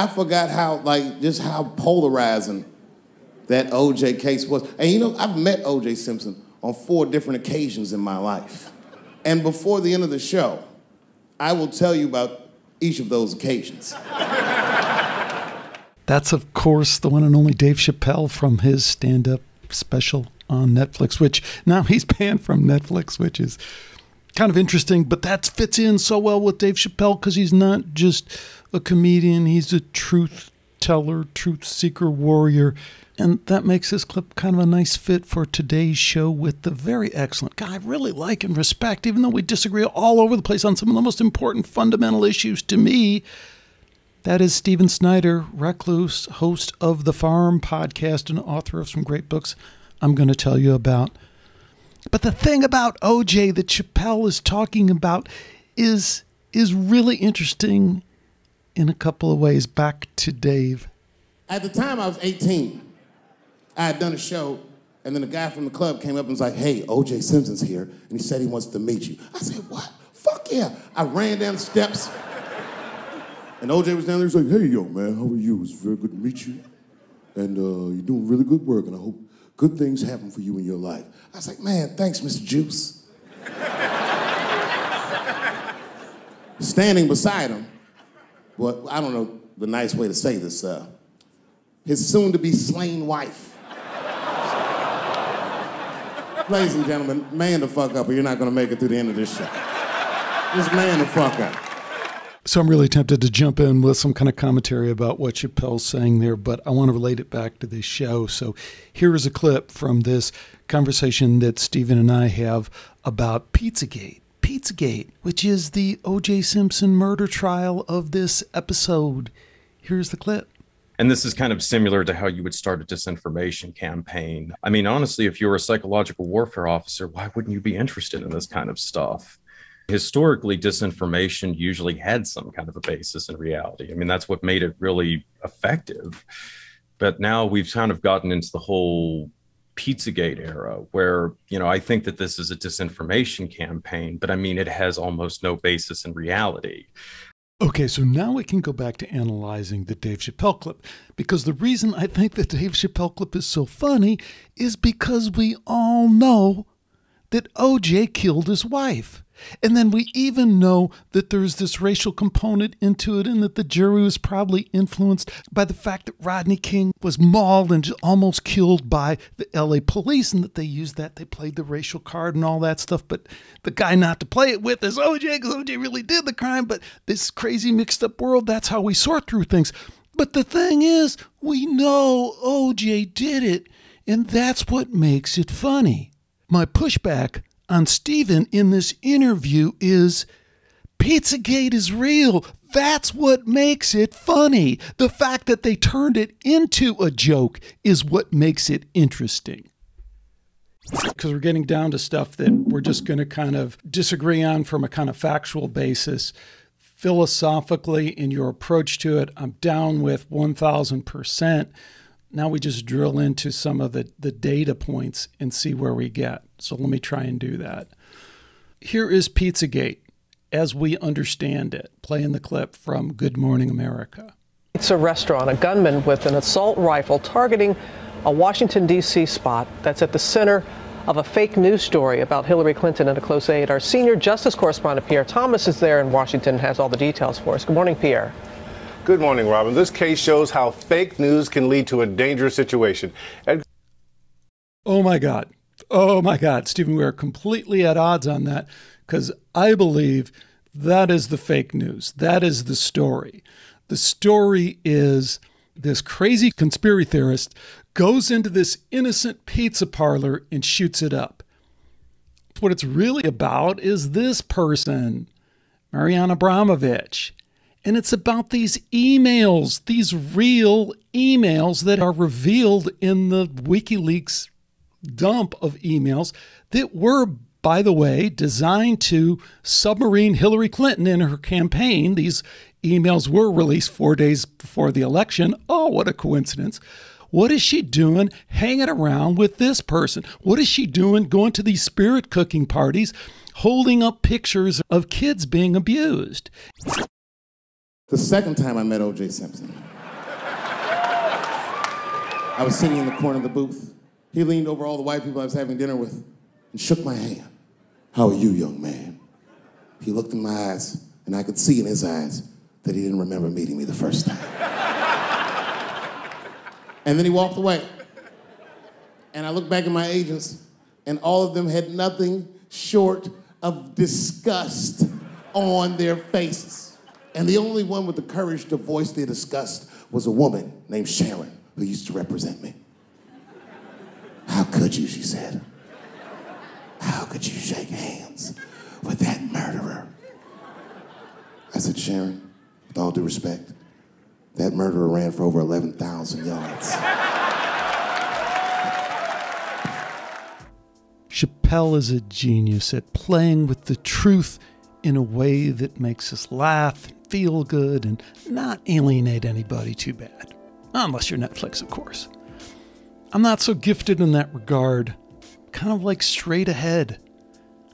I forgot how, like, just how polarizing that OJ case was. And you know, I've met OJ Simpson on four different occasions in my life. And before the end of the show, I will tell you about each of those occasions. That's, of course, the one and only Dave Chappelle from his stand up special on Netflix, which now he's banned from Netflix, which is kind of interesting, but that fits in so well with Dave Chappelle because he's not just a comedian, he's a truth teller, truth seeker warrior. And that makes this clip kind of a nice fit for today's show with the very excellent guy I really like and respect, even though we disagree all over the place on some of the most important fundamental issues to me. That is Steven Snider, recluse, host of the Farm podcast and author of some great books I'm going to tell you about. But the thing about OJ that Chappelle is talking about is is really interesting in a couple of ways. Back to Dave. At the time I was 18, I had done a show, and then a guy from the club came up and was like, hey, OJ Simpson's here, and he said he wants to meet you. I said, what? Fuck yeah. I ran down the steps, and OJ was down there. He's like, hey, yo, man, how are you? It's very good to meet you. And uh, you're doing really good work, and I hope good things happen for you in your life. I was like, man, thanks, Mr. Juice. Standing beside him, well, I don't know the nice way to say this, uh, his soon to be slain wife. Ladies and gentlemen, man the fuck up or you're not gonna make it through the end of this show. Just man the fuck up. So I'm really tempted to jump in with some kind of commentary about what Chappelle's saying there, but I want to relate it back to this show. So here is a clip from this conversation that Steven and I have about Pizzagate. Pizzagate, which is the O.J. Simpson murder trial of this episode. Here's the clip. And this is kind of similar to how you would start a disinformation campaign. I mean, honestly, if you're a psychological warfare officer, why wouldn't you be interested in this kind of stuff? Historically, disinformation usually had some kind of a basis in reality. I mean, that's what made it really effective. But now we've kind of gotten into the whole Pizzagate era where, you know, I think that this is a disinformation campaign, but I mean, it has almost no basis in reality. Okay, so now we can go back to analyzing the Dave Chappelle clip because the reason I think the Dave Chappelle clip is so funny is because we all know that OJ killed his wife. And then we even know that there's this racial component into it, and that the jury was probably influenced by the fact that Rodney King was mauled and almost killed by the LA police, and that they used that. They played the racial card and all that stuff. But the guy not to play it with is oh, OJ, because OJ really did the crime. But this crazy mixed up world, that's how we sort through things. But the thing is, we know OJ did it, and that's what makes it funny. My pushback on Stephen in this interview is Pizzagate is real. That's what makes it funny. The fact that they turned it into a joke is what makes it interesting. Because we're getting down to stuff that we're just going to kind of disagree on from a kind of factual basis. Philosophically, in your approach to it, I'm down with 1000%. Now we just drill into some of the, the data points and see where we get. So let me try and do that. Here is Pizzagate as we understand it. Playing the clip from Good Morning America. It's a restaurant, a gunman with an assault rifle targeting a Washington, D.C. spot that's at the center of a fake news story about Hillary Clinton and a close aide. Our senior justice correspondent, Pierre Thomas, is there in Washington and has all the details for us. Good morning, Pierre. Good morning, Robin. This case shows how fake news can lead to a dangerous situation. Ed- oh, my God. Oh, my God. Steven, we are completely at odds on that because I believe that is the fake news. That is the story. The story is this crazy conspiracy theorist goes into this innocent pizza parlor and shoots it up. What it's really about is this person, Marina Abramovic. And it's about these emails, these real emails that are revealed in the WikiLeaks dump of emails that were, by the way, designed to submarine Hillary Clinton in her campaign. These emails were released four days before the election. Oh, what a coincidence. What is she doing hanging around with this person? What is she doing going to these spirit cooking parties, holding up pictures of kids being abused? The second time I met O.J. Simpson, I was sitting in the corner of the booth. He leaned over all the white people I was having dinner with and shook my hand. How are you, young man? He looked in my eyes, and I could see in his eyes that he didn't remember meeting me the first time. and then he walked away. And I looked back at my agents, and all of them had nothing short of disgust on their faces. And the only one with the courage to voice their disgust was a woman named Sharon, who used to represent me. How could you, she said. How could you shake hands with that murderer? I said, Sharon, with all due respect, that murderer ran for over 11,000 yards. Chappelle is a genius at playing with the truth in a way that makes us laugh feel good and not alienate anybody too bad. Unless you're Netflix, of course. I'm not so gifted in that regard, kind of like straight ahead.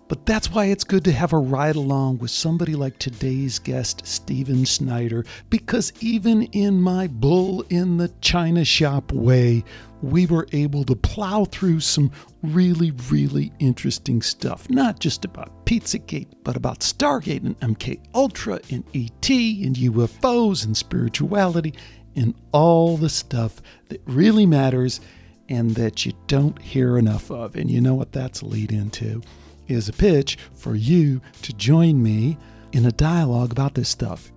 But that's why it's good to have a ride along with somebody like today's guest, Steven Snider, because even in my bull in the china shop way, we were able to plow through some really, really interesting stuff. Not just about Pizzagate, but about Stargate and MK Ultra and ET and UFOs and spirituality and all the stuff that really matters and that you don't hear enough of. And you know what that's lead into? is a pitch for you to join me in a dialogue about this stuff.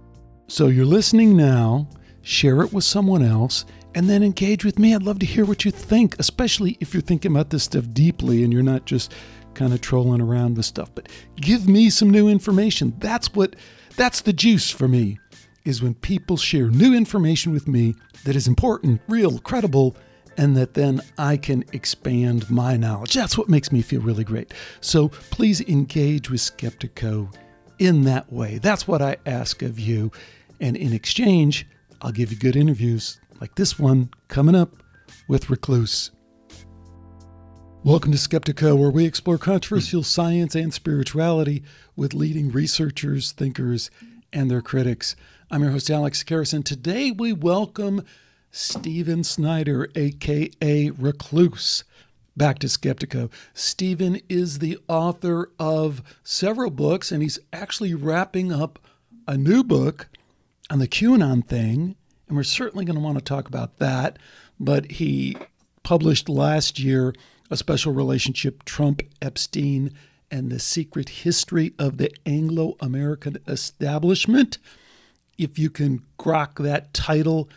So you're listening now, share it with someone else, and then engage with me. I'd love to hear what you think, especially if you're thinking about this stuff deeply and you're not just kind of trolling around with stuff. But give me some new information. That's what that's the juice for me is when people share new information with me that is important, real, credible, and that then I can expand my knowledge. That's what makes me feel really great. So please engage with Skeptiko in that way. That's what I ask of you. And in exchange, I'll give you good interviews like this one coming up with Recluse. Welcome to Skeptiko, where we explore controversial science and spirituality with leading researchers, thinkers, and their critics. I'm your host, Alex Tsakiris. Today, we welcome Steven Snider, aka Recluse. Back to Skeptiko. Steven is the author of several books, and he's actually wrapping up a new book on the QAnon thing. And we're certainly going to want to talk about that. But he published last year a special relationship Trump, Epstein, and the secret history of the Anglo American establishment. If you can grok that title,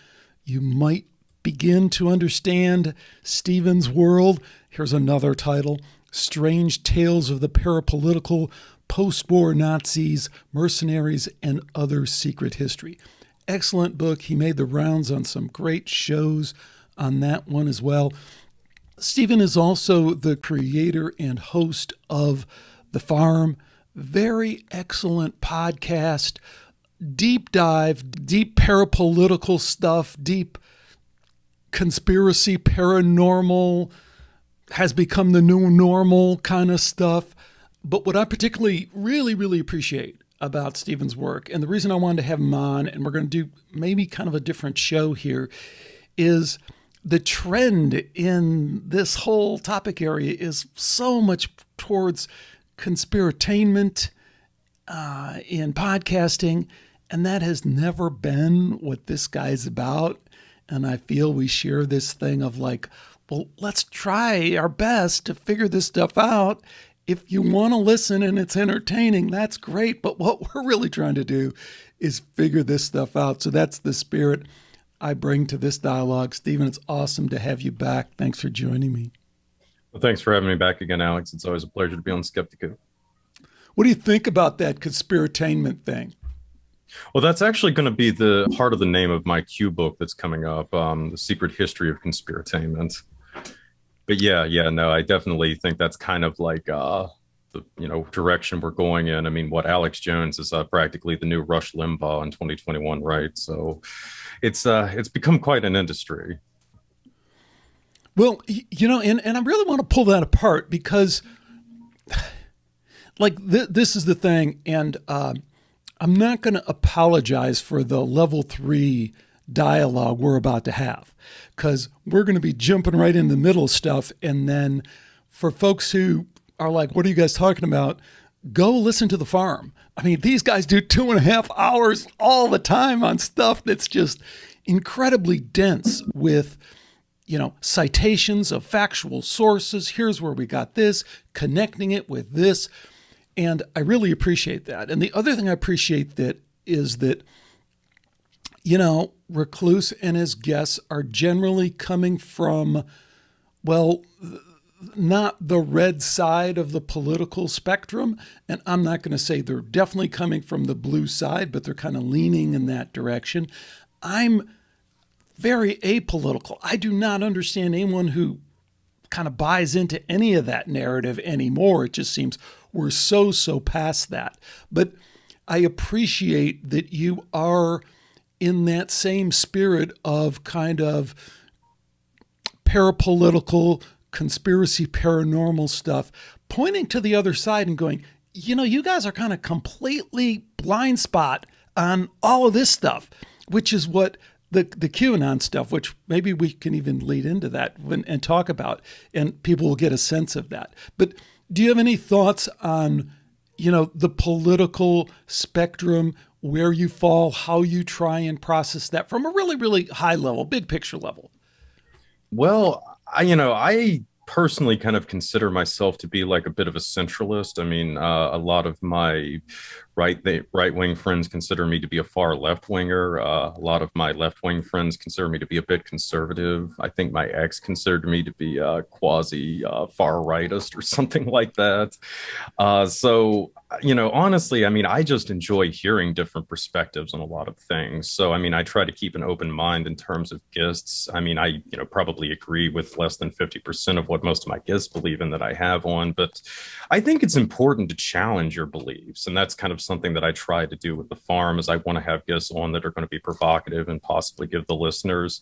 you might begin to understand Steven's world. Here's another title Strange Tales of the Parapolitical, Post War Nazis, Mercenaries, and Other Secret History. Excellent book. He made the rounds on some great shows on that one as well. Steven is also the creator and host of The Farm. Very excellent podcast deep dive, deep parapolitical stuff, deep conspiracy, paranormal has become the new normal kind of stuff. But what I particularly really, really appreciate about Steven's work, and the reason I wanted to have him on, and we're going to do maybe kind of a different show here, is the trend in this whole topic area is so much towards conspiratainment uh, in podcasting and that has never been what this guy's about. And I feel we share this thing of like, well, let's try our best to figure this stuff out. If you want to listen and it's entertaining, that's great. But what we're really trying to do is figure this stuff out. So that's the spirit I bring to this dialogue. Steven, it's awesome to have you back. Thanks for joining me. Well, thanks for having me back again, Alex. It's always a pleasure to be on Skeptiko. What do you think about that conspiratainment thing? Well, that's actually going to be the heart of the name of my Q book that's coming up, um, The Secret History of Conspiratainment. But yeah, yeah, no, I definitely think that's kind of like uh, the you know direction we're going in. I mean, what Alex Jones is uh, practically the new Rush Limbaugh in 2021, right? So it's uh, it's become quite an industry. Well, you know, and, and I really want to pull that apart because, like, th- this is the thing, and uh, I'm not going to apologize for the level three dialogue we're about to have because we're going to be jumping right in the middle stuff. And then for folks who are like, what are you guys talking about? Go listen to the farm. I mean, these guys do two and a half hours all the time on stuff that's just incredibly dense with you know, citations of factual sources. Here's where we got this, connecting it with this. And I really appreciate that. And the other thing I appreciate that is that, you know, Recluse and his guests are generally coming from, well, not the red side of the political spectrum. And I'm not going to say they're definitely coming from the blue side, but they're kind of leaning in that direction. I'm very apolitical. I do not understand anyone who kind of buys into any of that narrative anymore. It just seems we're so, so past that. But I appreciate that you are in that same spirit of kind of parapolitical, conspiracy, paranormal stuff, pointing to the other side and going, you know, you guys are kind of completely blind spot on all of this stuff, which is what the the QAnon stuff, which maybe we can even lead into that when, and talk about, and people will get a sense of that. But do you have any thoughts on, you know, the political spectrum, where you fall, how you try and process that from a really really high level, big picture level? Well, I you know I personally kind of consider myself to be like a bit of a centralist. I mean, uh, a lot of my right they, right wing friends consider me to be a far left winger. Uh, a lot of my left wing friends consider me to be a bit conservative. I think my ex considered me to be a quasi uh, far rightist or something like that. Uh, so you know, honestly, I mean, I just enjoy hearing different perspectives on a lot of things. So, I mean, I try to keep an open mind in terms of guests. I mean, I, you know, probably agree with less than 50% of what most of my guests believe in that I have on, but I think it's important to challenge your beliefs. And that's kind of something that I try to do with the farm is I want to have guests on that are going to be provocative and possibly give the listeners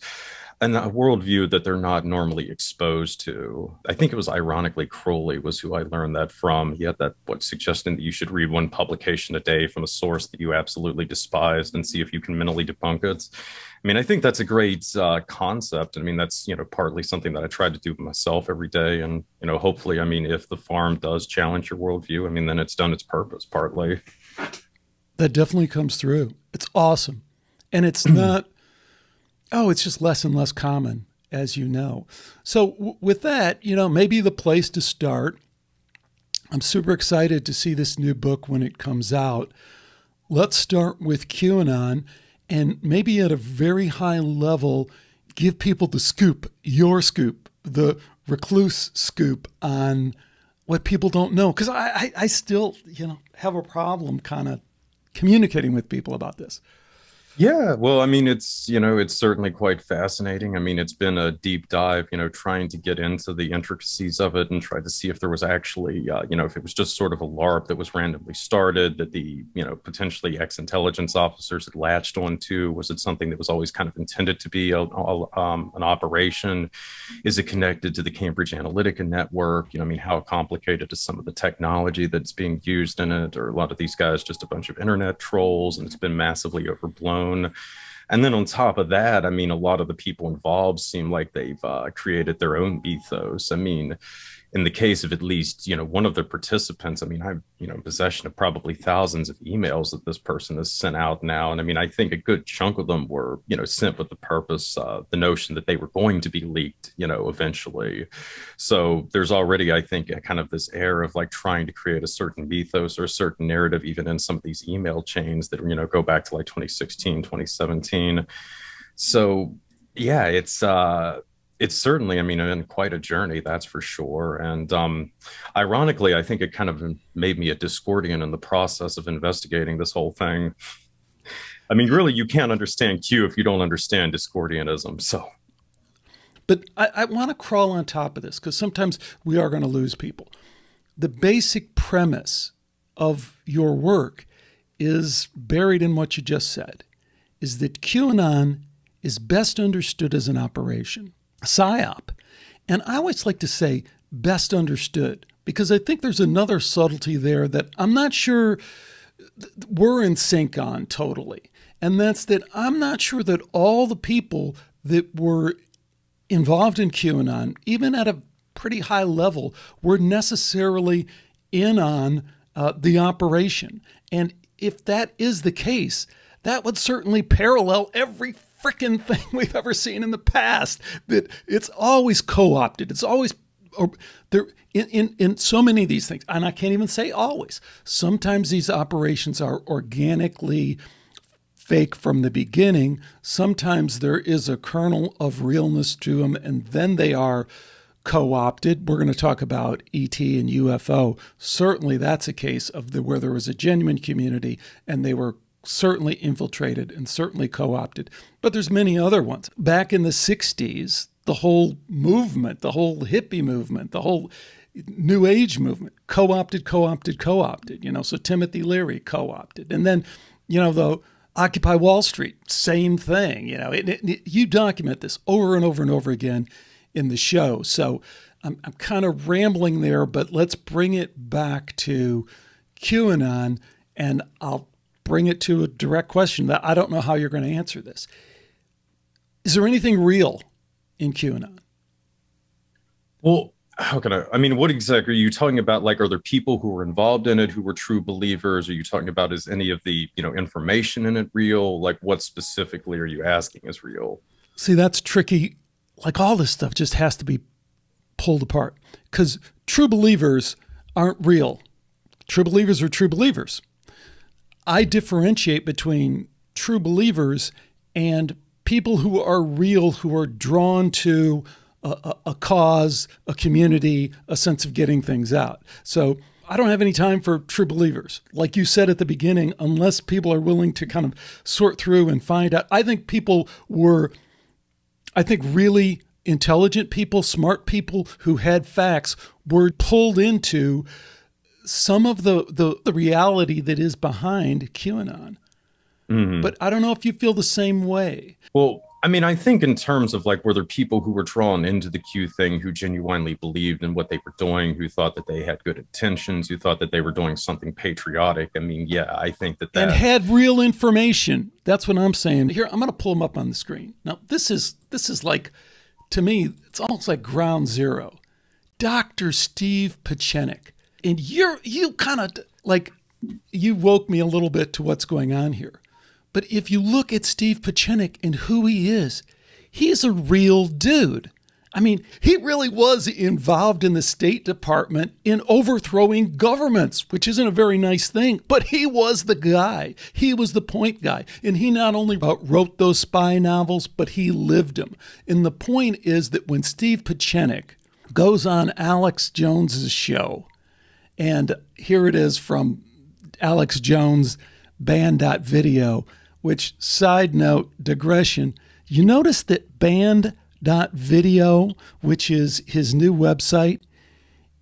and a worldview that they're not normally exposed to. I think it was ironically Crowley was who I learned that from. He had that what suggesting that you should read one publication a day from a source that you absolutely despised and see if you can mentally debunk it. I mean, I think that's a great uh, concept. I mean, that's you know partly something that I try to do myself every day, and you know, hopefully, I mean, if the farm does challenge your worldview, I mean, then it's done its purpose partly. That definitely comes through. It's awesome, and it's hmm. not Oh, it's just less and less common, as you know. So, w- with that, you know, maybe the place to start. I'm super excited to see this new book when it comes out. Let's start with QAnon and maybe at a very high level, give people the scoop, your scoop, the recluse scoop on what people don't know. Because I, I, I still, you know, have a problem kind of communicating with people about this. Yeah, well, I mean, it's, you know, it's certainly quite fascinating. I mean, it's been a deep dive, you know, trying to get into the intricacies of it and try to see if there was actually, uh, you know, if it was just sort of a LARP that was randomly started that the, you know, potentially ex intelligence officers had latched onto. Was it something that was always kind of intended to be a, a, um, an operation? Is it connected to the Cambridge Analytica network? You know, I mean, how complicated is some of the technology that's being used in it? Or a lot of these guys just a bunch of internet trolls and it's been massively overblown? Own. And then on top of that, I mean, a lot of the people involved seem like they've uh, created their own ethos. I mean, in the case of at least you know one of the participants i mean i'm you know in possession of probably thousands of emails that this person has sent out now. And i mean i think a good chunk of them were you know sent with the purpose uh, the notion that they were going to be leaked you know eventually. So there's already i think a kind of this air of like trying to create a certain mythos or a certain narrative even in some of these email chains that you know go back to like 2016 2017 so yeah it's uh it's certainly, I mean, quite a journey, that's for sure. And um, ironically, I think it kind of made me a Discordian in the process of investigating this whole thing. I mean, really, you can't understand Q if you don't understand Discordianism. So, but I, I want to crawl on top of this because sometimes we are going to lose people. The basic premise of your work is buried in what you just said is that QAnon is best understood as an operation psyop. And I always like to say best understood because I think there's another subtlety there that I'm not sure we're in sync on totally. And that's that I'm not sure that all the people that were involved in QAnon, even at a pretty high level, were necessarily in on uh, the operation. And if that is the case, that would certainly parallel every freaking thing we've ever seen in the past. That it's always co-opted. It's always or there in, in in so many of these things, and I can't even say always. Sometimes these operations are organically fake from the beginning. Sometimes there is a kernel of realness to them, and then they are co opted. We're going to talk about ET and UFO. Certainly, that's a case of the, where there was a genuine community and they were certainly infiltrated and certainly co opted. But there's many other ones. Back in the 60s, the whole movement, the whole hippie movement, the whole new age movement co-opted co-opted co-opted you know so timothy leary co-opted and then you know the occupy wall street same thing you know it, it, you document this over and over and over again in the show. So I'm, I'm kind of rambling there, but let's bring it back to QAnon and I'll bring it to a direct question that I don't know how you're going to answer this. Is there anything real in QAnon? Well, how can I? I mean, what exactly are you talking about? Like, are there people who were involved in it who were true believers? Are you talking about is any of the you know information in it real? Like, what specifically are you asking is real? See, that's tricky like all this stuff just has to be pulled apart because true believers aren't real. True believers are true believers. I differentiate between true believers and people who are real, who are drawn to a, a, a, cause, a community, a sense of getting things out. So I don't have any time for true believers. Like you said at the beginning, unless people are willing to kind of sort through and find out. I think people were I think really intelligent people, smart people who had facts were pulled into some of the, the, the reality that is behind QAnon. Mm-hmm. But I don't know if you feel the same way. Well, I mean, I think in terms of like, were there people who were drawn into the Q thing who genuinely believed in what they were doing, who thought that they had good intentions, who thought that they were doing something patriotic? I mean, yeah, I think that that. And had real information. That's what I'm saying. Here, I'm going to pull them up on the screen. Now, this is this is like, to me, it's almost like ground zero. Dr. Steve Pieczenik. And you're, you kind of like, you woke me a little bit to what's going on here but if you look at Steve Pieczenik and who he is, he's a real dude. I mean, he really was involved in the State Department in overthrowing governments, which isn't a very nice thing, but he was the guy. He was the point guy. And he not only wrote those spy novels, but he lived them. And the point is that when Steve Pieczenik goes on Alex Jones's show, and here it is from Alex Jones banned.video which, side note, digression, you notice that banned.video, which is his new website,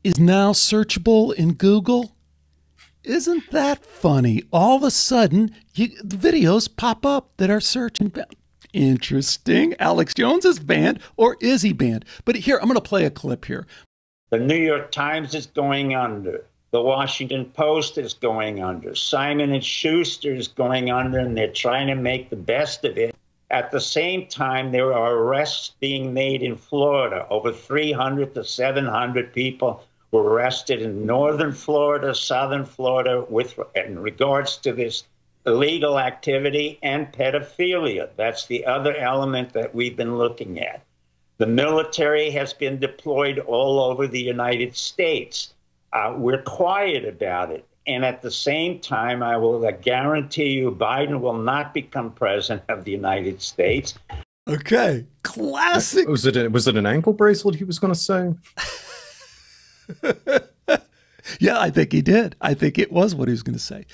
is now searchable in Google? Isn't that funny? All of a sudden, you, the videos pop up that are searching. Interesting. Alex Jones is banned, or is he banned? But here, I'm going to play a clip here. The New York Times is going under. The Washington Post is going under. Simon and Schuster is going under, and they're trying to make the best of it. At the same time, there are arrests being made in Florida. Over 300 to 700 people were arrested in northern Florida, southern Florida, with in regards to this illegal activity and pedophilia. That's the other element that we've been looking at. The military has been deployed all over the United States. Uh, we're quiet about it. And at the same time, I will I guarantee you Biden will not become president of the United States. Okay, classic. Was it a, was it an ankle bracelet he was going to say? yeah, I think he did. I think it was what he was going to say.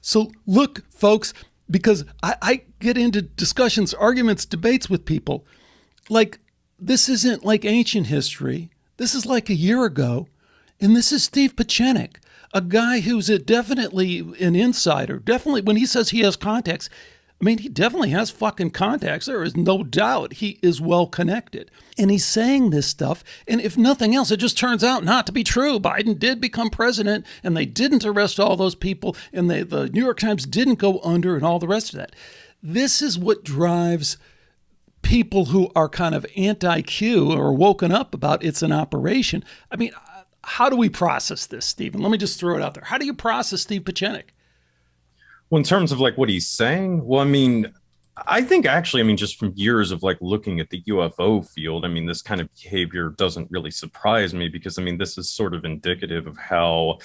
So look, folks, because I, I get into discussions, arguments, debates with people. Like this isn't like ancient history. This is like a year ago and this is Steve Pieczenik, a guy who's a, definitely an insider. Definitely, when he says he has contacts, I mean, he definitely has fucking contacts. There is no doubt he is well connected. And he's saying this stuff. And if nothing else, it just turns out not to be true. Biden did become president and they didn't arrest all those people and they, the New York Times didn't go under and all the rest of that. this is what drives people who are kind of anti-Q or woken up about it's an operation. I mean, how do we process this, Steven? Let me just throw it out there. How do you process Steve Pieczenik? Well, in terms of like what he's saying, well, I mean, I think actually, I mean, just from years of like looking at the UFO field, I mean, this kind of behavior doesn't really surprise me because I mean, this is sort of indicative of how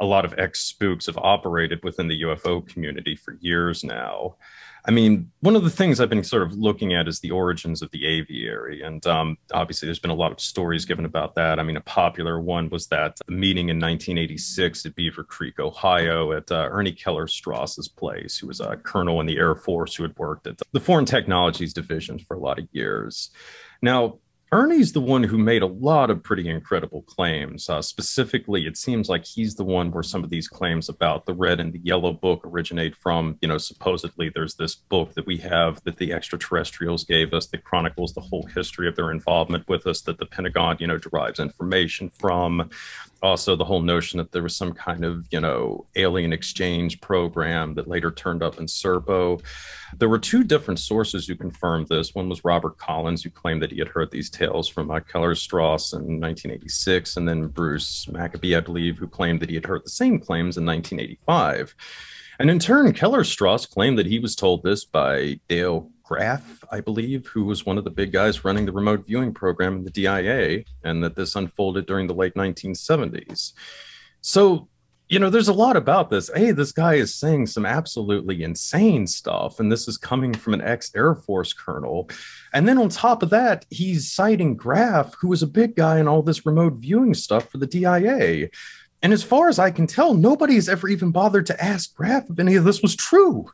a lot of ex spooks have operated within the UFO community for years now. I mean, one of the things I've been sort of looking at is the origins of the aviary. And um, obviously, there's been a lot of stories given about that. I mean, a popular one was that meeting in 1986 at Beaver Creek, Ohio, at uh, Ernie Kellerstrauss's place, who was a colonel in the Air Force who had worked at the Foreign Technologies Division for a lot of years. Now, Ernie's the one who made a lot of pretty incredible claims. Uh, specifically, it seems like he's the one where some of these claims about the red and the yellow book originate from. You know, supposedly there's this book that we have that the extraterrestrials gave us that chronicles the whole history of their involvement with us, that the Pentagon, you know, derives information from also the whole notion that there was some kind of you know alien exchange program that later turned up in serpo. There were two different sources who confirmed this. One was robert collins who claimed that he had heard these tales from uh, Kellerstrauss in 1986 and then bruce maccabee i believe who claimed that he had heard the same claims in 1985 and in turn Kellerstrauss claimed that he was told this by dale Graff, I believe, who was one of the big guys running the remote viewing program in the DIA, and that this unfolded during the late 1970s. So, you know, there's a lot about this. Hey, this guy is saying some absolutely insane stuff, and this is coming from an ex Air Force colonel. And then on top of that, he's citing Graff, who was a big guy in all this remote viewing stuff for the DIA. And as far as I can tell, nobody's ever even bothered to ask Graff if any of this was true.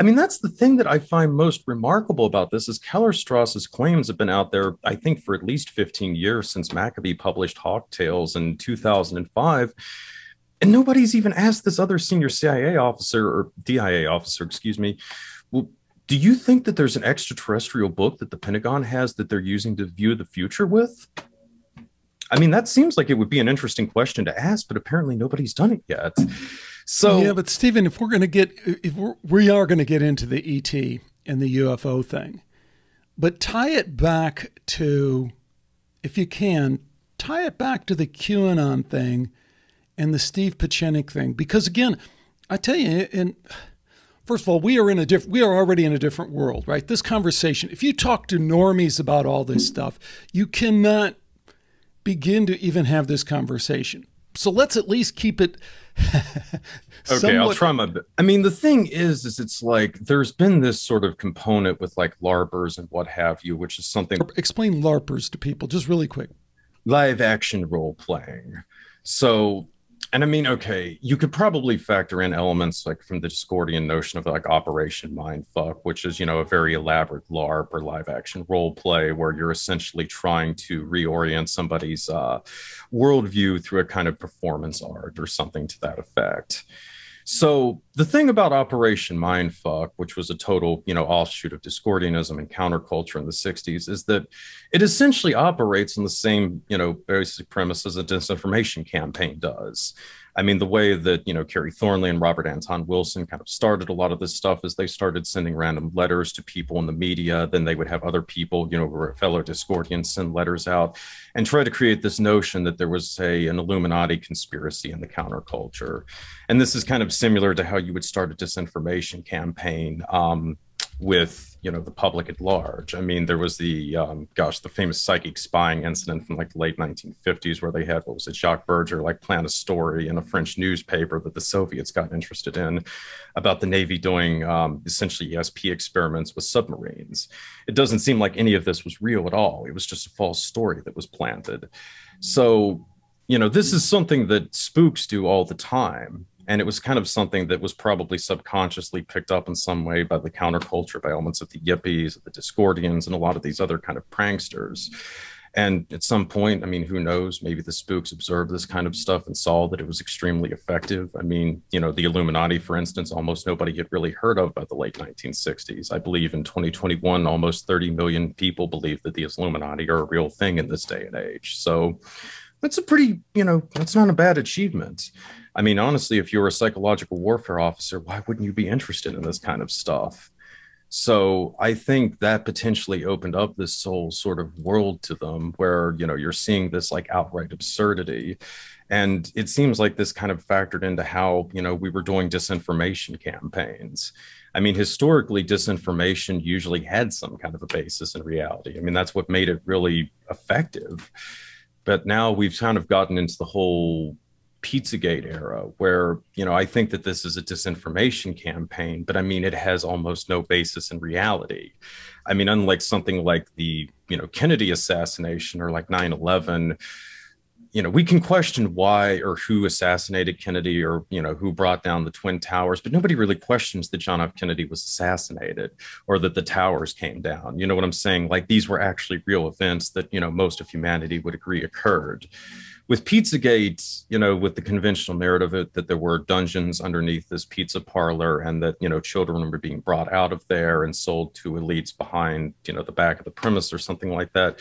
I mean, that's the thing that I find most remarkable about this is Kellerstrauss's claims have been out there, I think, for at least 15 years since Maccabee published Hawk Tales in 2005. And nobody's even asked this other senior CIA officer or DIA officer, excuse me, well, do you think that there's an extraterrestrial book that the Pentagon has that they're using to view the future with? I mean, that seems like it would be an interesting question to ask, but apparently nobody's done it yet. So yeah, but Steven, if we're going to get, if we're, we are going to get into the ET and the UFO thing, but tie it back to, if you can, tie it back to the QAnon thing and the Steve Pieczenik thing, because again, I tell you, and first of all, we are in a different, we are already in a different world, right? This conversation, if you talk to normies about all this stuff, you cannot begin to even have this conversation. So let's at least keep it okay, I'll try my best. I mean, the thing is, is it's like there's been this sort of component with like LARPers and what have you, which is something. Explain LARPers to people just really quick. Live action role playing. So and I mean, okay, you could probably factor in elements like from the Discordian notion of like Operation Mindfuck, which is, you know, a very elaborate LARP or live action role play where you're essentially trying to reorient somebody's uh, worldview through a kind of performance art or something to that effect. So the thing about Operation Mindfuck, which was a total, you know, offshoot of Discordianism and counterculture in the 60s, is that it essentially operates on the same, you know, basic premise as a disinformation campaign does. I mean, the way that, you know, Kerry Thornley and Robert Anton Wilson kind of started a lot of this stuff is they started sending random letters to people in the media. Then they would have other people, you know, were fellow Discordians send letters out and try to create this notion that there was, say, an Illuminati conspiracy in the counterculture. And this is kind of similar to how you would start a disinformation campaign um, with you know the public at large. I mean, there was the um, gosh, the famous psychic spying incident from like the late 1950s, where they had what was it, Jacques Bergier, like plant a story in a French newspaper that the Soviets got interested in about the Navy doing um, essentially ESP experiments with submarines. It doesn't seem like any of this was real at all. It was just a false story that was planted. So, you know, this is something that spooks do all the time and it was kind of something that was probably subconsciously picked up in some way by the counterculture by elements of the yippies the discordians and a lot of these other kind of pranksters. And at some point i mean who knows? Maybe the spooks observed this kind of stuff and saw that it was extremely effective. I mean you know the illuminati for instance almost nobody had really heard of by the late 1960s i believe in 2021 almost 30 million people believe that the illuminati are a real thing in this day and age. So that's a pretty you know that's not a bad achievement I mean, honestly, if you're a psychological warfare officer, why wouldn't you be interested in this kind of stuff? So I think that potentially opened up this whole sort of world to them where, you know, you're seeing this like outright absurdity. And it seems like this kind of factored into how, you know, we were doing disinformation campaigns. I mean, historically, disinformation usually had some kind of a basis in reality. I mean, that's what made it really effective. But now we've kind of gotten into the whole Pizzagate era, where, you know, I think that this is a disinformation campaign, but I mean, it has almost no basis in reality. I mean, unlike something like the, you know, Kennedy assassination or like 9 11, you know, we can question why or who assassinated Kennedy or, you know, who brought down the Twin Towers, but nobody really questions that John F. Kennedy was assassinated or that the towers came down. You know what I'm saying? Like these were actually real events that, you know, most of humanity would agree occurred with Pizzagate, you know, with the conventional narrative that there were dungeons underneath this pizza parlor and that, you know, children were being brought out of there and sold to elites behind, you know, the back of the premise or something like that.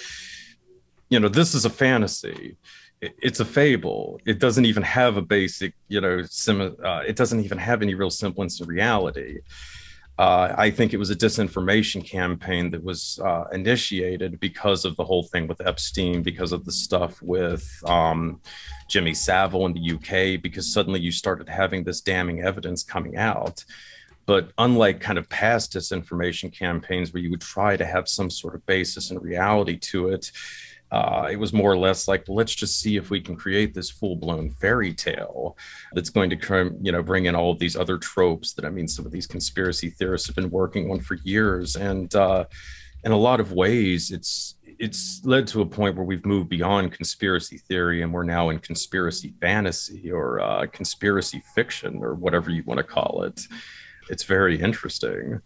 You know, this is a fantasy. It's a fable. It doesn't even have a basic, you know, sim- uh, it doesn't even have any real semblance in reality. Uh, I think it was a disinformation campaign that was uh, initiated because of the whole thing with Epstein, because of the stuff with um, Jimmy Savile in the UK, because suddenly you started having this damning evidence coming out. But unlike kind of past disinformation campaigns where you would try to have some sort of basis and reality to it, uh, it was more or less like, let's just see if we can create this full-blown fairy tale that's going to, come, you know, bring in all of these other tropes that I mean, some of these conspiracy theorists have been working on for years, and uh, in a lot of ways, it's it's led to a point where we've moved beyond conspiracy theory and we're now in conspiracy fantasy or uh, conspiracy fiction or whatever you want to call it. It's very interesting.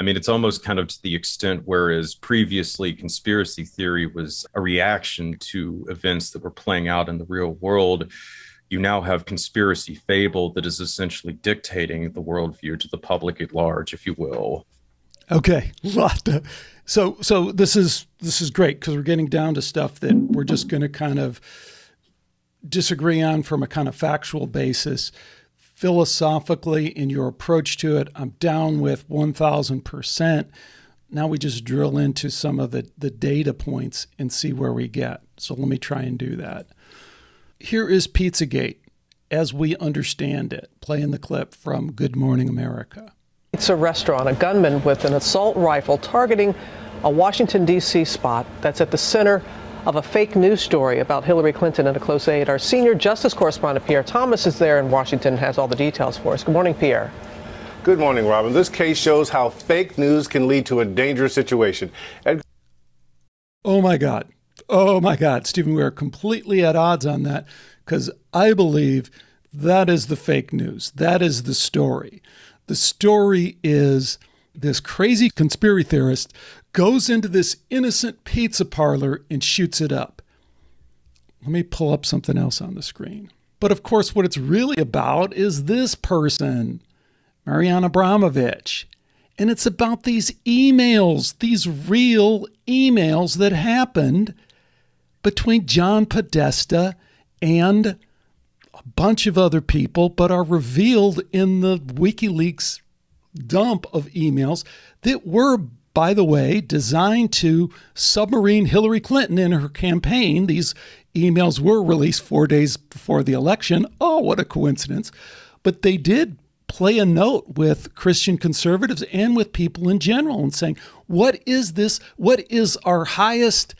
I mean, it's almost kind of to the extent whereas previously conspiracy theory was a reaction to events that were playing out in the real world. You now have conspiracy fable that is essentially dictating the worldview to the public at large, if you will. Okay, so so this is this is great because we're getting down to stuff that we're just going to kind of disagree on from a kind of factual basis philosophically in your approach to it, I'm down with 1000%. Now we just drill into some of the, the data points and see where we get. So let me try and do that. Here is Pizzagate as we understand it. playing the clip from Good Morning America. It's a restaurant. A gunman with an assault rifle targeting a Washington, D.C. spot that's at the center of a fake news story about Hillary Clinton and a close aide. Our senior justice correspondent, Pierre Thomas, is there in Washington and has all the details for us. Good morning, Pierre. Good morning, Robin. This case shows how fake news can lead to a dangerous situation. Ed- oh, my God. Oh, my God. Steven, we are completely at odds on that because I believe that is the fake news. That is the story. The story is this crazy conspiracy theorist goes into this innocent pizza parlor and shoots it up. Let me pull up something else on the screen. But of course, what it's really about is this person, Marina Abramovic. And it's about these emails, these real emails that happened between John Podesta and a bunch of other people, but are revealed in the WikiLeaks dump of emails that were by the way, designed to submarine Hillary Clinton in her campaign. These emails were released four days before the election. Oh, what a coincidence. But they did play a note with Christian conservatives and with people in general and saying, what is this? What is our highest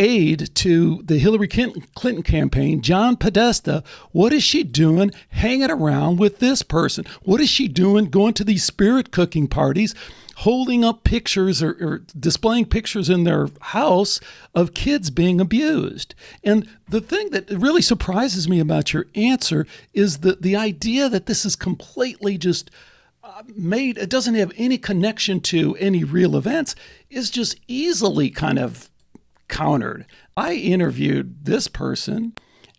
aide to the Hillary Clinton campaign, John Podesta, what is she doing hanging around with this person? What is she doing going to these spirit cooking parties holding up pictures or, or, displaying pictures in their house of kids being abused. And the thing that really surprises me about your answer is the, the idea that this is completely just uh, made, it doesn't have any connection to any real events, is just easily kind of countered. I interviewed this person,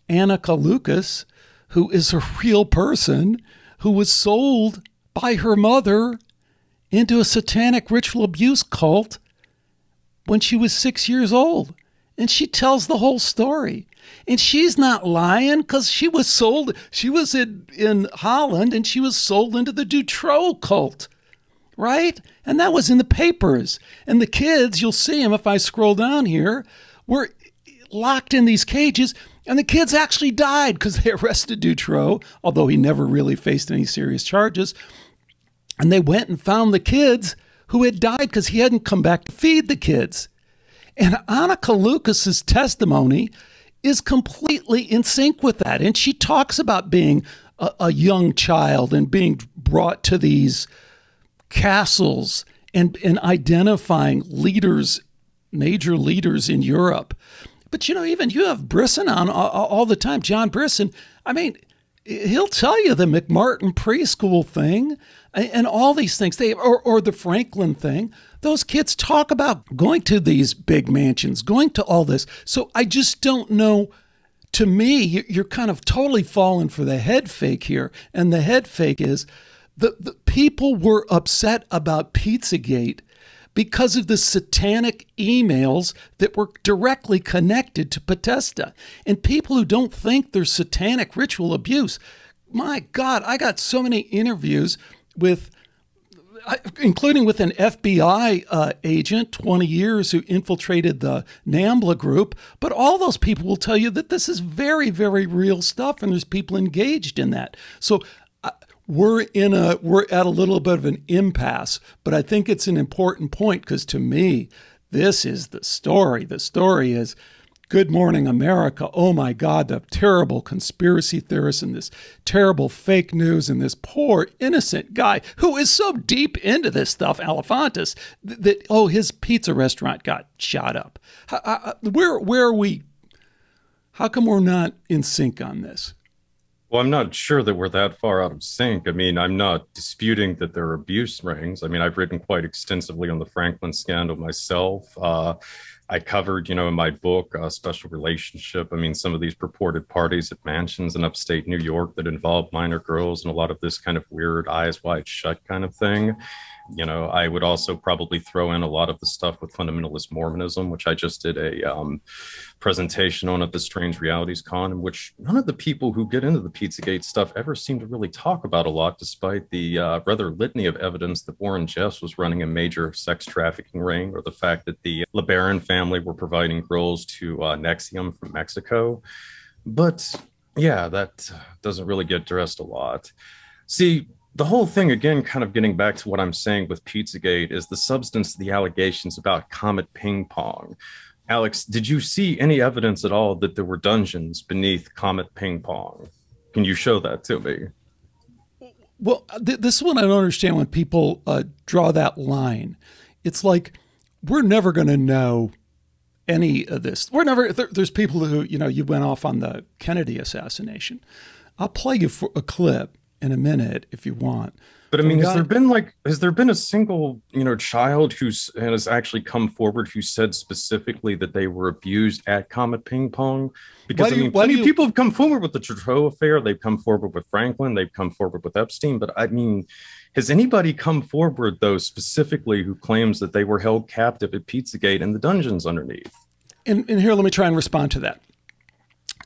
Anneke Lucas, who is a real person who was sold by her mother into a satanic ritual abuse cult when she was six years old. And she tells the whole story. And she's not lying because she was sold, she was in, in Holland and she was sold into the Dutroux cult, right? And that was in the papers. And the kids, you'll see them if I scroll down here, were locked in these cages. And the kids actually died because they arrested Dutroux, although he never really faced any serious charges. And they went and found the kids who had died because he hadn't come back to feed the kids. And Anneke Lucas's testimony is completely in sync with that. And she talks about being a, a young child and being brought to these castles and, and identifying leaders, major leaders in Europe. But you know, even you have Brisson on all, all the time, John Brisson. I mean, he'll tell you the McMartin preschool thing and all these things. They or, or the Franklin thing. Those kids talk about going to these big mansions, going to all this. So I just don't know. To me, you're kind of totally falling for the head fake here, and the head fake is the, the people were upset about Pizzagate because of the satanic emails that were directly connected to Podesta. And people who don't think there's satanic ritual abuse, my God, I got so many interviews with including with an FBI uh, agent, 20 years, who infiltrated the NAMBLA group. But all those people will tell you that this is very, very real stuff, and there's people engaged in that. So we're in a we're at a little bit of an impasse, but I think it's an important point because to me, this is the story. The story is Good Morning America. Oh my God, the terrible conspiracy theorists and this terrible fake news and this poor innocent guy who is so deep into this stuff, Alefantis, that, oh, his pizza restaurant got shot up. Where, where are we? How come we're not in sync on this? Well, I'm not sure that we're that far out of sync. I mean, I'm not disputing that there are abuse rings. I mean, I've written quite extensively on the Franklin scandal myself. Uh, I covered, you know, in my book, uh, Special Relationship. I mean, some of these purported parties at mansions in upstate New York that involved minor girls and a lot of this kind of weird eyes wide shut kind of thing. You know, I would also probably throw in a lot of the stuff with fundamentalist Mormonism, which I just did a um, presentation on at the Strange Realities Con, in which none of the people who get into the Pizzagate stuff ever seem to really talk about a lot, despite the uh, rather litany of evidence that Warren Jeffs was running a major sex trafficking ring, or the fact that the LeBaron family were providing girls to uh, NXIVM from Mexico. But yeah, that doesn't really get addressed a lot. See, the whole thing again kind of getting back to what i'm saying with pizzagate is the substance of the allegations about comet ping pong. Alex did you see any evidence at all that there were dungeons beneath comet ping pong? Can you show that to me? Well th- this one i don't understand when people uh, draw that line. It's like we're never going to know any of this. We're never there, there's people who you know you went off on the kennedy assassination. I'll play you for a clip in a minute if you want. But I mean, has there been like, has there been a single, you know, child who's has actually come forward who said specifically that they were abused at Comet Ping Pong? Because I mean, plenty you, people have come forward with the Trudeau affair. They've come forward with Franklin. They've come forward with Epstein. But I mean, has anybody come forward though specifically who claims that they were held captive at Pizzagate and the dungeons underneath? And, and here, let me try and respond to that.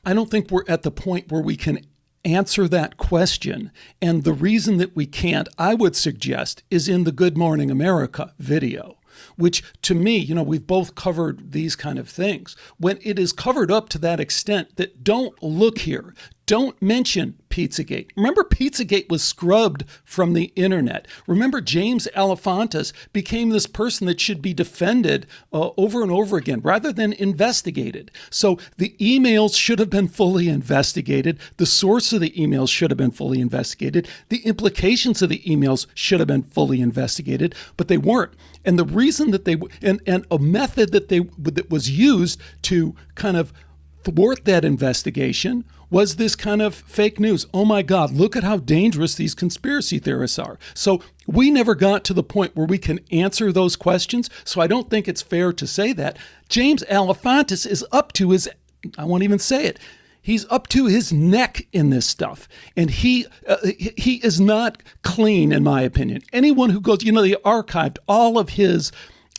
I don't think we're at the point where we can answer that question. And the reason that we can't, I would suggest, is in the Good Morning America video which to me, you know, we've both covered these kind of things. When it is covered up to that extent that don't look here, don't mention Pizzagate. Remember, Pizzagate was scrubbed from the internet. Remember, James Alefantis became this person that should be defended uh, over and over again rather than investigated. So the emails should have been fully investigated. The source of the emails should have been fully investigated. The implications of the emails should have been fully investigated, but they weren't. And the reason that they and and a method that they that was used to kind of thwart that investigation was this kind of fake news. Oh my God, look at how dangerous these conspiracy theorists are. So we never got to the point where we can answer those questions. So I don't think it's fair to say that. James Alefantis is up to his, I won't even say it. He's up to his neck in this stuff, and he uh, he is not clean, in my opinion. Anyone who goes, you know, they archived all of his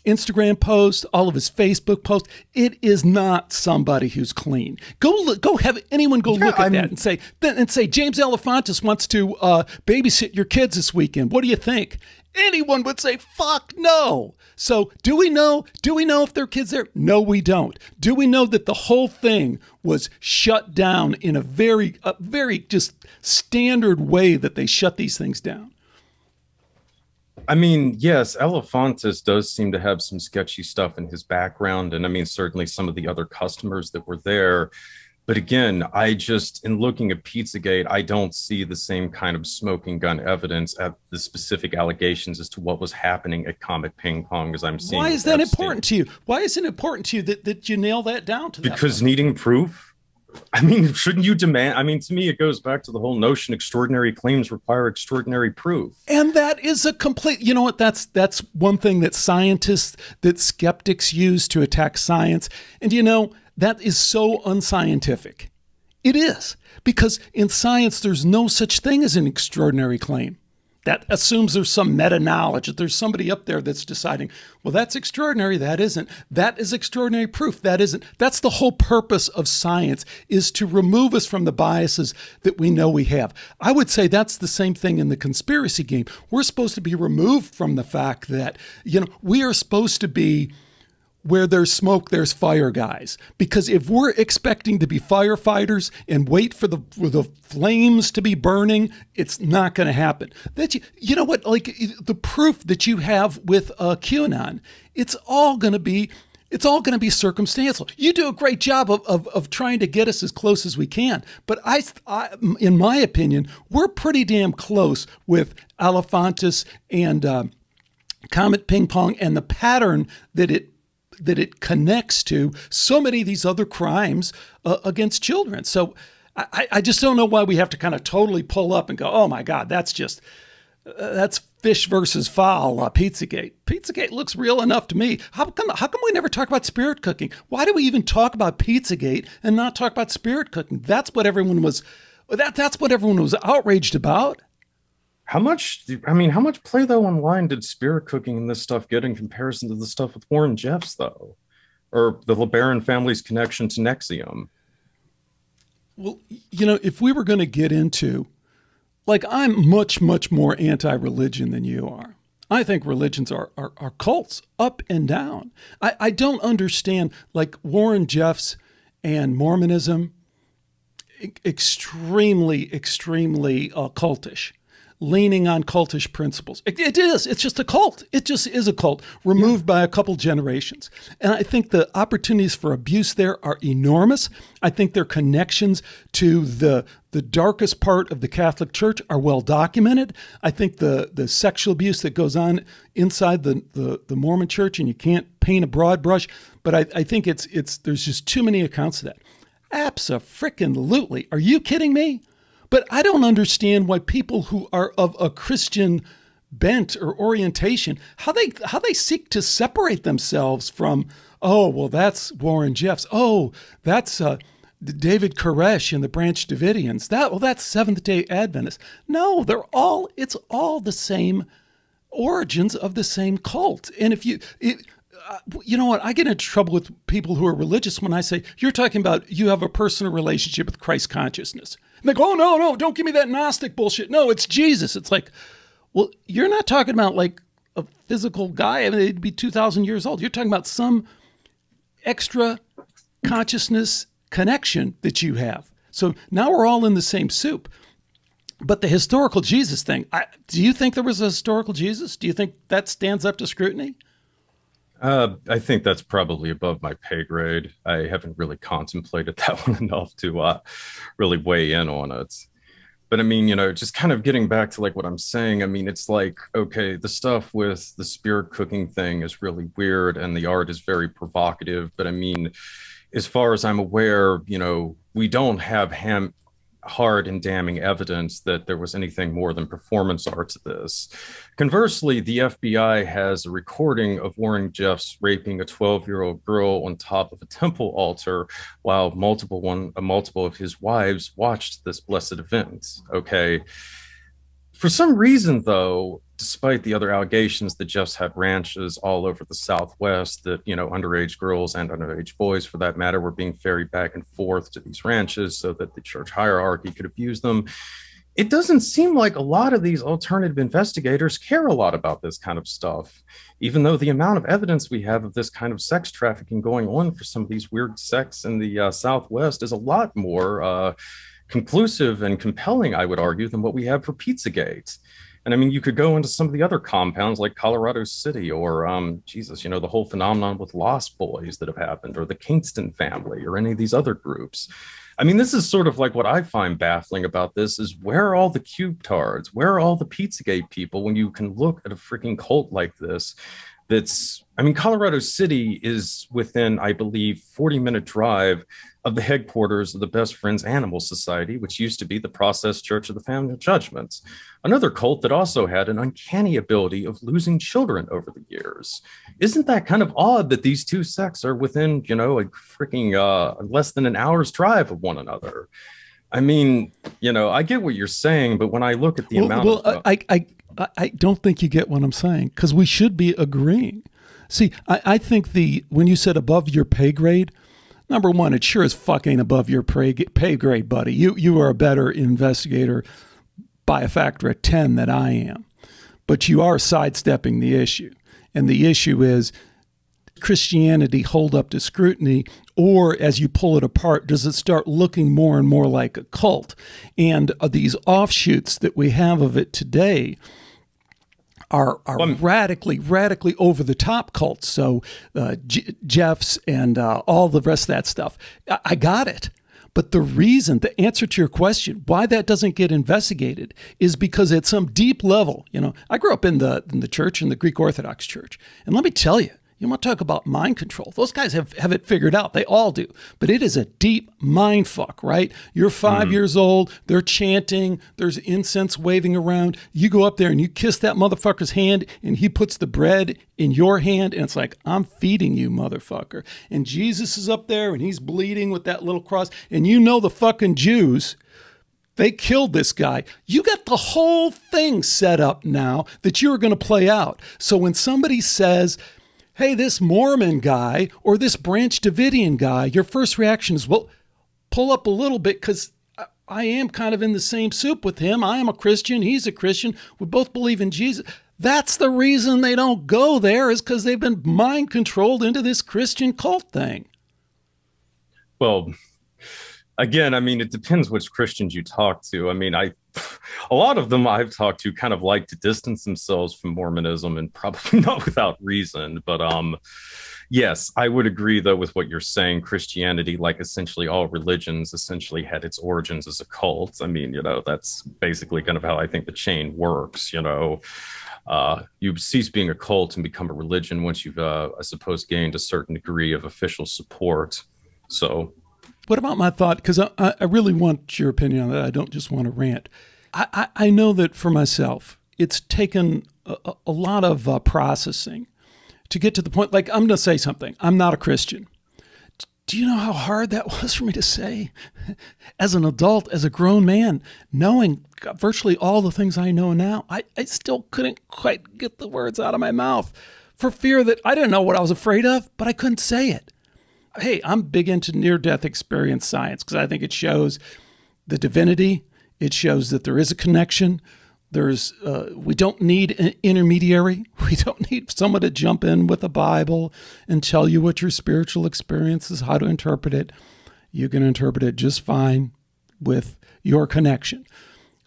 Instagram posts, all of his Facebook posts. It is not somebody who's clean. Go look, go have anyone go yeah, look at I'm, that and say and say James Alefantis wants to uh, babysit your kids this weekend. What do you think? anyone would say, fuck no. So, do we know? Do we know if their kids there? No, we don't. Do we know that the whole thing was shut down in a very, a very just standard way that they shut these things down? I mean, yes, Alefantis does seem to have some sketchy stuff in his background. And I mean, certainly some of the other customers that were there but again, I just, in looking at Pizzagate, I don't see the same kind of smoking gun evidence at the specific allegations as to what was happening at Comet Ping Pong as I'm seeing. Why is that Epstein. important to you? Why is it important to you that, that you nail that down to Because needing proof. I mean, shouldn't you demand? I mean, to me, it goes back to the whole notion extraordinary claims require extraordinary proof. And that is a complete, you know what? That's that's one thing that scientists, that skeptics use to attack science. And you know, that is so unscientific. It is, because in science, there's no such thing as an extraordinary claim. That assumes there's some meta knowledge, that there's somebody up there that's deciding, well, that's extraordinary, that isn't. That is extraordinary proof, that isn't. That's the whole purpose of science, is to remove us from the biases that we know we have. I would say that's the same thing in the conspiracy game. We're supposed to be removed from the fact that, you know, we are supposed to be where there's smoke, there's fire, guys. Because if we're expecting to be firefighters and wait for the for the flames to be burning, it's not going to happen. That you, you know what? Like the proof that you have with uh, QAnon, it's all going to be. It's all going to be circumstantial. You do a great job of, of, of, trying to get us as close as we can. But I, I, in my opinion, we're pretty damn close with Alefantis and uh, Comet Ping Pong and the pattern that it that it connects to so many of these other crimes uh, against children. So I, I, just don't know why we have to kind of totally pull up and go, oh my God, that's just, uh, that's fish versus fowl, uh, Pizzagate. Pizzagate looks real enough to me. How come, how come we never talk about spirit cooking? Why do we even talk about Pizzagate and not talk about spirit cooking? That's what everyone was, that, that's what everyone was outraged about. How much? I mean, how much play though online did Spirit Cooking and this stuff get in comparison to the stuff with Warren Jeffs though, or the LeBaron family's connection to NXIVM? Well, you know, if we were going to get into, like, I'm much, much more anti-religion than you are. I think religions are, are, are cults up and down. I, I don't understand, like, Warren Jeffs and Mormonism, extremely, extremely uh, cultish leaning on cultish principles. It, it is. It's just a cult. It just is a cult removed yeah. by a couple generations. And I think the opportunities for abuse there are enormous. I think their connections to the the darkest part of the Catholic Church are well documented. I think the the sexual abuse that goes on inside the the, the Mormon Church, and you can't paint a broad brush, but I, I think it's it's there's just too many accounts of that. Absolutely. Are you kidding me? But I don't understand why people who are of a Christian bent or orientation how they how they seek to separate themselves from oh well that's Warren Jeffs oh that's uh, David Koresh and the Branch Davidians that well that's Seventh Day Adventists no they're all it's all the same origins of the same cult and if you it, uh, you know what? I get into trouble with people who are religious when I say, you're talking about you have a personal relationship with Christ consciousness. And they go, oh, no, no, don't give me that Gnostic bullshit. No, it's Jesus. It's like, well, you're not talking about like a physical guy. I mean, they'd be 2,000 years old. You're talking about some extra consciousness connection that you have. So now we're all in the same soup. But the historical Jesus thing, I, do you think there was a historical Jesus? Do you think that stands up to scrutiny? Uh, I think that's probably above my pay grade. I haven't really contemplated that one enough to uh, really weigh in on it. But I mean, you know, just kind of getting back to like what I'm saying, I mean, it's like, okay, the stuff with the spirit cooking thing is really weird and the art is very provocative. But I mean, as far as I'm aware, you know, we don't have ham hard and damning evidence that there was anything more than performance art to this. Conversely, the FBI has a recording of Warren Jeffs raping a 12-year-old girl on top of a temple altar while multiple one uh, multiple of his wives watched this blessed event. Okay. For some reason, though, despite the other allegations that Jeffs had ranches all over the Southwest, that, you know, underage girls and underage boys, for that matter, were being ferried back and forth to these ranches so that the church hierarchy could abuse them. it doesn't seem like a lot of these alternative investigators care a lot about this kind of stuff, even though the amount of evidence we have of this kind of sex trafficking going on for some of these weird sects in the uh, Southwest is a lot more uh, conclusive and compelling, I would argue, than what we have for Pizzagate. And I mean, you could go into some of the other compounds like Colorado City or, um, Jesus, you know, the whole phenomenon with Lost Boys that have happened or the Kingston family or any of these other groups. I mean, this is sort of like what I find baffling about this is where are all the Q-tards? Where are all the Pizzagate people when you can look at a freaking cult like this? That's, I mean, Colorado City is within, I believe, 40 minute drive of the headquarters of the Best Friends Animal Society, which used to be the Process Church of the Family of Judgments, another cult that also had an uncanny ability of losing children over the years. Isn't that kind of odd that these two sects are within, you know, a freaking uh, less than an hour's drive of one another? I mean, you know, I get what you're saying, but when I look at the well, amount well, of. Uh, I, I, I don't think you get what I'm saying because we should be agreeing. See, I, I think the when you said above your pay grade, number one, it sure as fuck ain't above your pay, pay grade, buddy. You you are a better investigator by a factor of ten than I am, but you are sidestepping the issue, and the issue is Christianity hold up to scrutiny, or as you pull it apart, does it start looking more and more like a cult? And uh, these offshoots that we have of it today are are well, radically, radically over the top cults. So uh, Jeffs and uh, all the rest of that stuff. I-, I got it. But the reason, the answer to your question, why that doesn't get investigated is because at some deep level, you know, I grew up in the in the church, in the Greek Orthodox Church, and let me tell you, you want to talk about mind control? Those guys have, have it figured out. They all do. But it is a deep mind fuck, right? You're 5 mm years old, they're chanting, there's incense waving around. You go up there and you kiss that motherfucker's hand, and he puts the bread in your hand, and it's like, I'm feeding you, motherfucker. And Jesus is up there and he's bleeding with that little cross. And you know the fucking Jews. They killed this guy. You got the whole thing set up now that you're going to play out. So when somebody says, hey, this Mormon guy or this Branch Davidian guy, your first reaction is, well, pull up a little bit because I am kind of in the same soup with him. I am a Christian. He's a Christian. We both believe in Jesus. That's the reason they don't go there is because they've been mind controlled into this Christian cult thing. Well, again, I mean, it depends which Christians you talk to. I mean, I a lot of them I've talked to kind of like to distance themselves from Mormonism and probably not without reason. But um, yes, I would agree though with what you're saying. Christianity, like essentially all religions, essentially had its origins as a cult. I mean, you know, that's basically kind of how I think the chain works. You know. Uh, you cease being a cult and become a religion once you've, uh, I suppose, gained a certain degree of official support. So what about my thought? Because I, I really want your opinion on that. I don't just want to rant. I, I, I know that for myself, it's taken a, a lot of uh, processing to get to the point. Like, I'm going to say something. I'm not a Christian. Do you know how hard that was for me to say as an adult, as a grown man, knowing virtually all the things I know now? I, I still couldn't quite get the words out of my mouth for fear that I didn't know what I was afraid of, but I couldn't say it hey, I'm big into near death experience science because I think it shows the divinity. It shows that there is a connection. There's uh, we don't need an intermediary. We don't need someone to jump in with a Bible and tell you what your spiritual experience is, how to interpret it. You can interpret it just fine with your connection.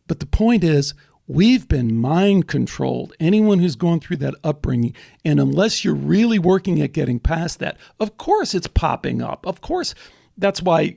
But the point is, We've been mind controlled. Anyone who's gone through that upbringing, and unless you're really working at getting past that, of course it's popping up. Of course, that's why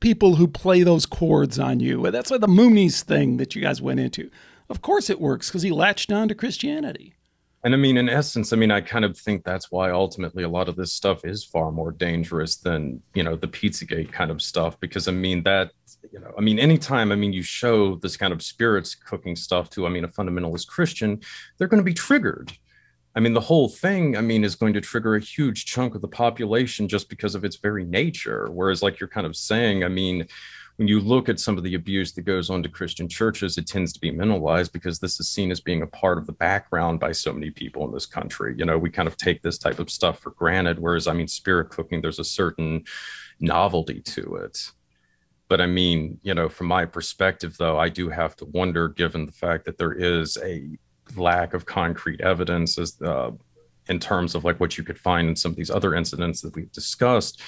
people who play those chords on you, that's why the Moonies thing that you guys went into. Of course it works because he latched on to Christianity. And I mean, in essence, I mean, I kind of think that's why ultimately a lot of this stuff is far more dangerous than, you know, the Pizzagate kind of stuff. Because I mean, that, you know, I mean, anytime, I mean, you show this kind of spirits cooking stuff to, I mean, a fundamentalist Christian, they're going to be triggered. I mean, the whole thing, I mean, is going to trigger a huge chunk of the population just because of its very nature. Whereas, like you're kind of saying, I mean, when you look at some of the abuse that goes on to Christian churches, it tends to be minimalized because this is seen as being a part of the background by so many people in this country. You know, we kind of take this type of stuff for granted. Whereas, I mean, spirit cooking, there's a certain novelty to it. But I mean, you know, from my perspective, though, I do have to wonder, given the fact that there is a lack of concrete evidence as uh, in terms of like what you could find in some of these other incidents that we've discussed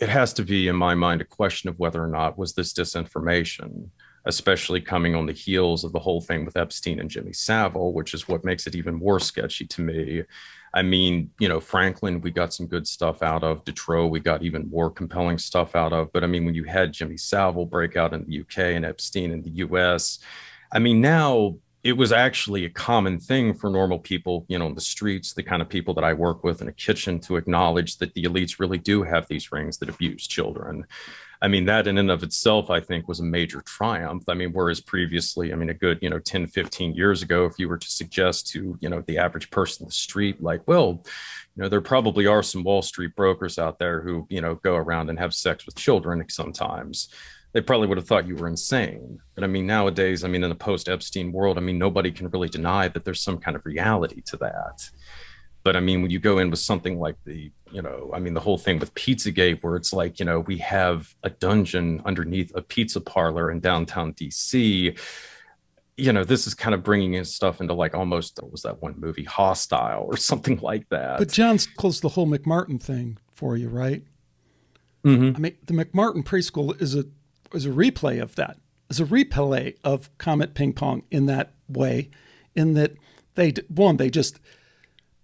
it has to be in my mind a question of whether or not was this disinformation especially coming on the heels of the whole thing with epstein and jimmy savile which is what makes it even more sketchy to me i mean you know franklin we got some good stuff out of Detroit, we got even more compelling stuff out of but i mean when you had jimmy savile break out in the uk and epstein in the us i mean now it was actually a common thing for normal people, you know, in the streets, the kind of people that I work with in a kitchen to acknowledge that the elites really do have these rings that abuse children. I mean, that in and of itself, I think, was a major triumph. I mean, whereas previously, I mean, a good, you know, 10, 15 years ago, if you were to suggest to, you know, the average person in the street, like, well, you know, there probably are some Wall Street brokers out there who, you know, go around and have sex with children sometimes they probably would have thought you were insane. But I mean, nowadays, I mean, in the post Epstein world, I mean, nobody can really deny that there's some kind of reality to that. But I mean, when you go in with something like the, you know, I mean, the whole thing with Pizzagate, where it's like, you know, we have a dungeon underneath a pizza parlor in downtown DC. You know, this is kind of bringing in stuff into like almost, what was that one movie, Hostel or something like that. But John's closed the whole McMartin thing for you, right? Mm-hmm. I mean, the McMartin preschool is a was a replay of that. Is a replay of Comet Ping Pong in that way, in that they one they just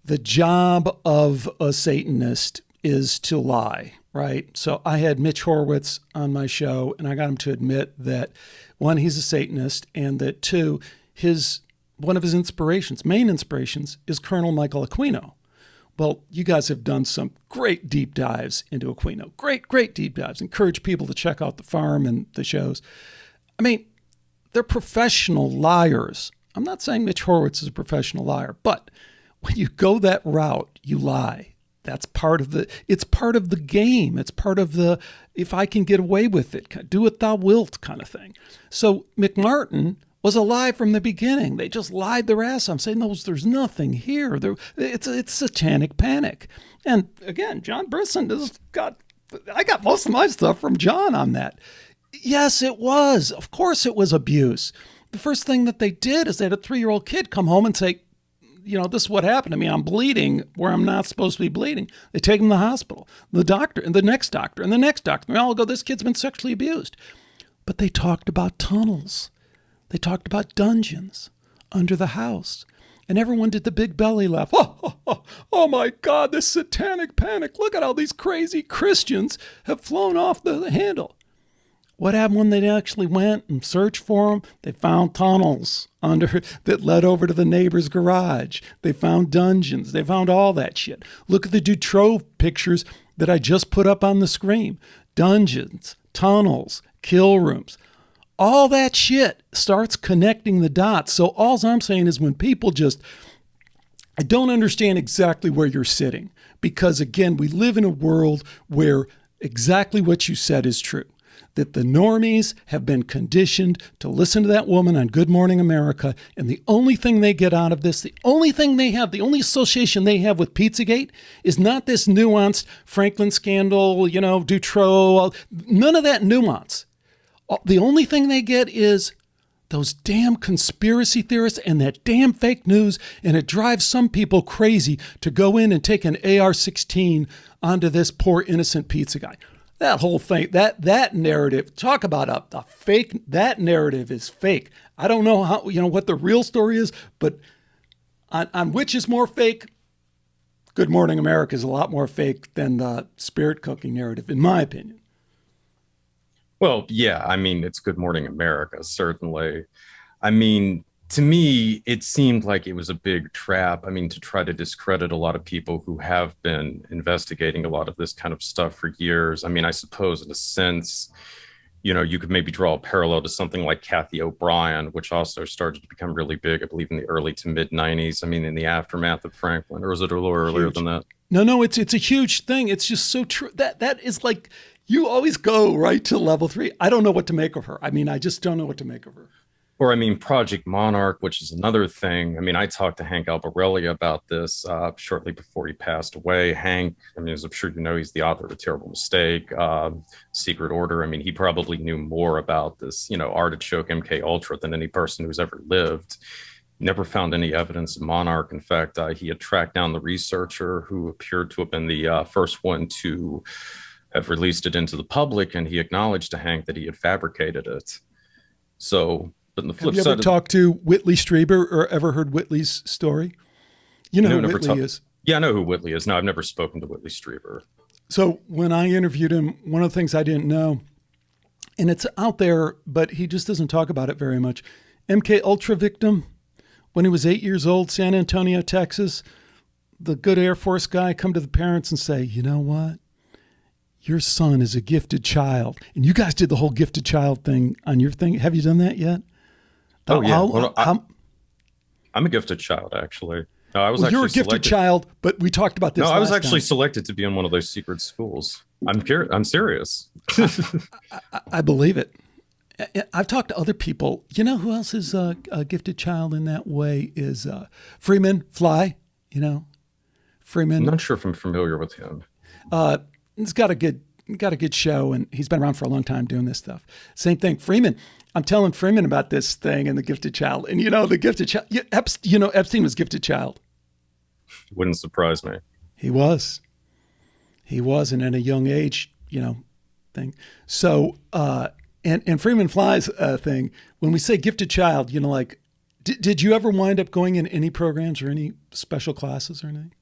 the job of a Satanist is to lie, right? So I had Mitch Horowitz on my show, and I got him to admit that one, he's a Satanist, and that two, his one of his inspirations, main inspirations, is Colonel Michael Aquino. Well, you guys have done some great deep dives into Aquino. Great, great deep dives. Encourage people to check out the farm and the shows. I mean, they're professional liars. I'm not saying Mitch Horowitz is a professional liar, but when you go that route, you lie. That's part of the it's part of the game. It's part of the if I can get away with it, do what thou wilt kind of thing. So McMartin was a lie from the beginning. They just lied their ass off, saying, "No, there's nothing here. There, it's it's satanic panic." And again, John Brisson has got. I got most of my stuff from John on that. Yes, it was. Of course, it was abuse. The first thing that they did is they had a three-year-old kid come home and say, "You know, this is what happened to me. I'm bleeding where I'm not supposed to be bleeding." They take him to the hospital. The doctor and the next doctor and the next doctor. They all go, "This kid's been sexually abused." But they talked about tunnels they talked about dungeons under the house. And everyone did the big belly laugh. Oh, oh, oh, oh, my God, this satanic panic. Look at how these crazy Christians have flown off the handle. What happened when they actually went and searched for them? They found tunnels under that led over to the neighbor's garage. They found dungeons. They found all that shit. Look at the Dutroux pictures that I just put up on the screen. Dungeons, tunnels, kill rooms all that shit starts connecting the dots. So all I'm saying is when people just I don't understand exactly where you're sitting because again, we live in a world where exactly what you said is true. That the normies have been conditioned to listen to that woman on Good Morning America, and the only thing they get out of this, the only thing they have, the only association they have with Pizzagate is not this nuanced Franklin scandal, you know, Dutroux, none of that nuance the only thing they get is those damn conspiracy theorists and that damn fake news, and it drives some people crazy to go in and take an AR 16 onto this poor innocent pizza guy. That whole thing, that that narrative, talk about a, a fake, that narrative is fake. I don't know how, you know, what the real story is, but on, on which is more fake, Good Morning America is a lot more fake than the spirit cooking narrative, in my opinion. Well, yeah, I mean, it's Good Morning America, certainly. I mean, to me, it seemed like it was a big trap. I mean, to try to discredit a lot of people who have been investigating a lot of this kind of stuff for years. I mean, I suppose in a sense, you know, you could maybe draw a parallel to something like Cathy O'Brien, which also started to become really big, I believe, in the early to mid 90s. I mean, in the aftermath of Franklin, or was it a little earlier than that? No, no, it's it's a huge thing. It's just so true. That that is like you always go right to level three. I don't know what to make of her. I mean, I just don't know what to make of her. Or, I mean, Project Monarch, which is another thing. I mean, I talked to Hank Albarelli about this uh, shortly before he passed away. Hank, I mean, as I'm sure you know, he's the author of A Terrible Mistake, uh, Secret Order. I mean, he probably knew more about this, you know, artichoke MK Ultra than any person who's ever lived. Never found any evidence of Monarch. In fact, uh, he had tracked down the researcher who appeared to have been the uh, first one to have released it into the public, and he acknowledged to Hank that he had fabricated it. So but the flip Have you ever talked to Whitley Strieber or ever heard Whitley's story? You know no, who Whitley is. Yeah, I know who Whitley is. No, I've never spoken to Whitley Strieber. So when I interviewed him, one of the things I didn't know, and it's out there, but he just doesn't talk about it very much. MK Ultra victim, when he was eight years old, San Antonio, Texas, the good Air Force guy come to the parents and say, you know what? Your son is a gifted child. And you guys did the whole gifted child thing on your thing. Have you done that yet? Oh, yeah. How, well, I, am a gifted child, actually. No, I was well, you're a gifted selected. child, but we talked about this. No, I was actually time. selected to be in one of those secret schools. I'm curious. I'm serious. I, I, I, believe it. I've talked to other people. You know who else is a, a gifted child in that way? Is uh, Freeman Fly? You know, Freeman. I'm not sure if I'm familiar with him. Uh, he's got a good got a good show, and he's been around for a long time doing this stuff. Same thing, Freeman. I'm telling Freeman about this thing and the gifted child. And you know, the gifted child, you know, Epstein was gifted child. Wouldn't surprise me. He was. He was, and at a young age, you know, thing. So, uh, and, and Freeman Fly's uh, thing, when we say gifted child, you know, like, did, did you ever wind up going in any programs or any special classes or anything?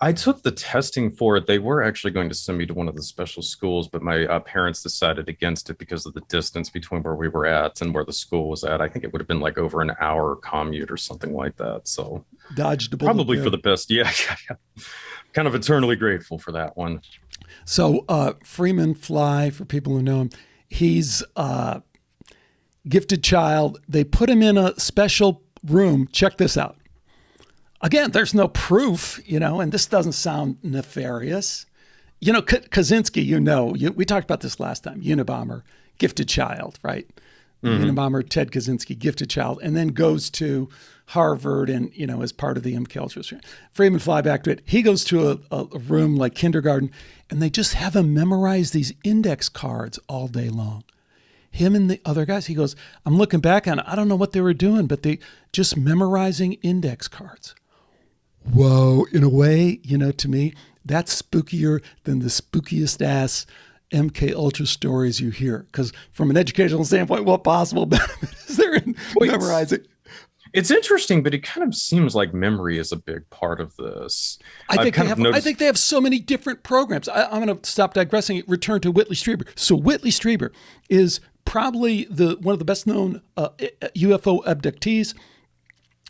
I took the testing for it. They were actually going to send me to one of the special schools, but my uh, parents decided against it because of the distance between where we were at and where the school was at. I think it would have been like over an hour commute or something like that. So dodged probably for the best. Yeah. Kind of eternally grateful for that one. So uh, Freeman Fly, for people who know him, he's a uh, gifted child. They put him in a special room. Check this out again, there's no proof, you know, and this doesn't sound nefarious. You know, K- Kaczynski, you know, you, we talked about this last time. Unabomber, gifted child, right? Mm-hmm. Unabomber Ted Kaczynski, gifted child, and then goes to Harvard and you know as part of the MK Ultra. Freeman fly back to it. He goes to a, a room like kindergarten, and they just have him memorize these index cards all day long him and the other guys. He goes, I'm looking back on it. I don't know what they were doing, but they just memorizing index cards whoa, in a way, you know, to me, that's spookier than the spookiest ass MK Ultra stories you hear. Because from an educational standpoint, what possible benefit is there in well, memorizing? It's, interesting, but it kind of seems like memory is a big part of this. I think, they have, noticed- I think they have so many different programs. I, am going to stop digressing. Return to Whitley Strieber. So Whitley Strieber is probably the one of the best known uh, UFO abductees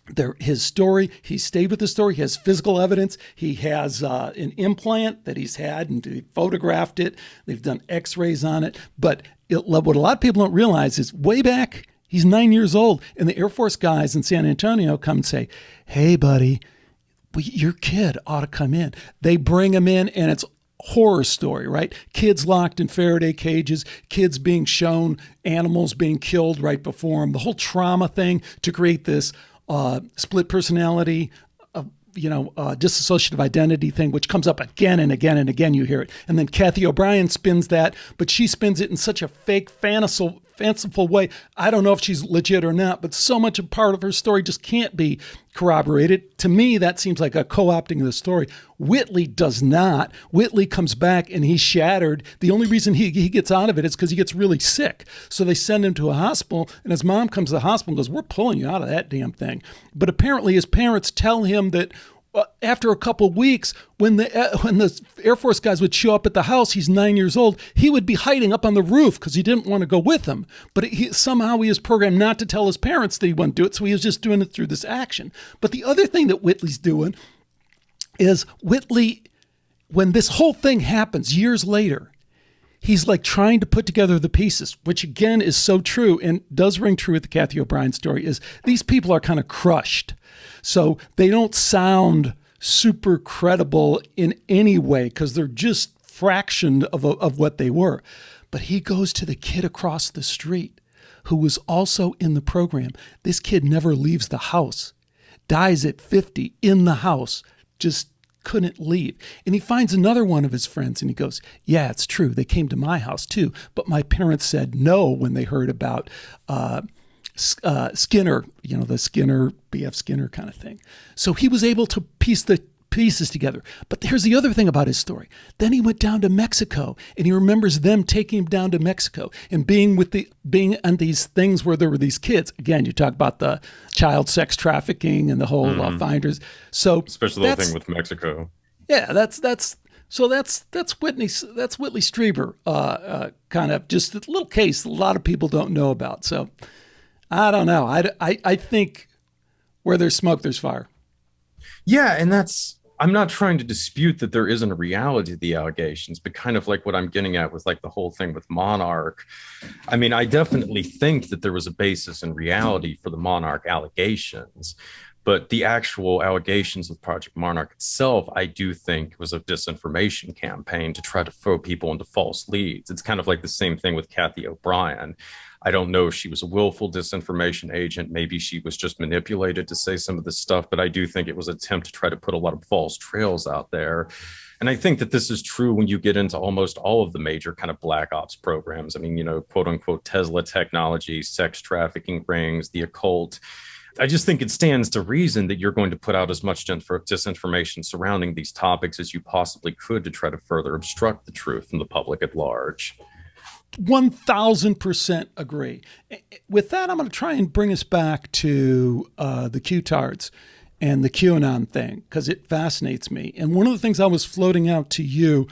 there, his story, he stayed with the story. He has physical evidence. He has uh, an implant that he's had and he photographed it. They've done x rays on it. But it, what a lot of people don't realize is way back, he's nine years old, and the Air Force guys in San Antonio come and say, Hey, buddy, your kid ought to come in. They bring him in, and it's horror story, right? Kids locked in Faraday cages, kids being shown animals being killed right before them, the whole trauma thing to create this uh, split personality, uh, you know, uh, dissociative identity thing, which comes up again and again and again. You hear it, and then Cathy O'Brien spins that, but she spins it in such a fake, fanciful, fanciful way. I don't know if she's legit or not, but so much a part of her story just can't be corroborated. To me, that seems like a co opting of the story. Whitley does not. Whitley comes back and he's shattered. The only reason he, he gets out of it is because he gets really sick. So they send him to a hospital, and his mom comes to the hospital and goes, We're pulling you out of that damn thing. But apparently, his parents tell him that after a couple weeks, when the uh, when the Air Force guys would show up at the house, he's nine years old. He would be hiding up on the roof because he didn't want to go with them. But he, somehow he was programmed not to tell his parents that he wouldn't do it, so he was just doing it through this action. But the other thing that Whitley's doing is Whitley, when this whole thing happens years later, he's like trying to put together the pieces, which again is so true and does ring true with the Cathy O'Brien story. Is these people are kind of crushed so they don't sound super credible in any way because they're just fraction of, of what they were. But he goes to the kid across the street who was also in the program. This kid never leaves the house, dies at 50 in the house, just couldn't leave. And he finds another one of his friends and he goes, Yeah, it's true. They came to my house too. But my parents said no when they heard about uh, uh, Skinner, you know, the Skinner, B.F. Skinner kind of thing. So he was able to piece the pieces together. But here's the other thing about his story. Then he went down to Mexico and he remembers them taking him down to Mexico and being with the being on these things where there were these kids. Again, you talk about the child sex trafficking and the whole mm. uh, mm-hmm. finders. So especially the thing with Mexico. Yeah, that's that's so that's that's Whitney that's Whitley Strieber uh, uh, kind of just a little case a lot of people don't know about. So I don't know. I, I, I think where there's smoke, there's fire. Yeah, and that's I'm not trying to dispute that there isn't a reality to the allegations, but kind of like what I'm getting at with like the whole thing with Monarch. I mean, I definitely think that there was a basis in reality for the Monarch allegations, but the actual allegations of Project Monarch itself, I do think was a disinformation campaign to try to throw people into false leads. It's kind of like the same thing with Cathy O'Brien. I don't know if she was a willful disinformation agent. Maybe she was just manipulated to say some of this stuff, but I do think it was an attempt to try to put a lot of false trails out there. And I think that this is true when you get into almost all of the major kind of black ops programs. I mean, you know, quote unquote Tesla technology, sex trafficking rings, the occult. I just think it stands to reason that you're going to put out as much disinformation surrounding these topics as you possibly could to try to further obstruct the truth from the public at large. 1000% agree. With that, I'm going to try and bring us back to uh, the Q-tards and the QAnon thing because it fascinates me. And one of the things I was floating out to you,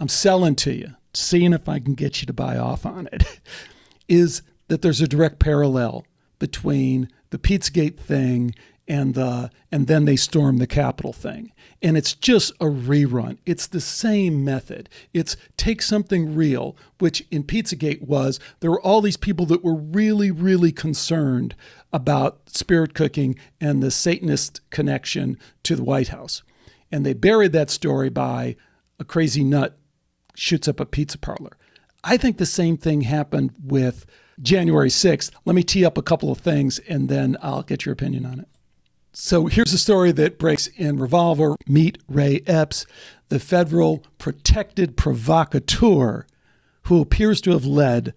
I'm selling to you, seeing if I can get you to buy off on it, is that there's a direct parallel between the Pizzagate thing and the and then they storm the Capitol thing. And it's just a rerun. It's the same method. It's take something real, which in Pizzagate was there were all these people that were really, really concerned about spirit cooking and the Satanist connection to the White House. And they buried that story by a crazy nut shoots up a pizza parlor. I think the same thing happened with January 6th. Let me tee up a couple of things and then I'll get your opinion on it. So here's a story that breaks in Revolver. Meet Ray Epps, the federal protected provocateur who appears to have led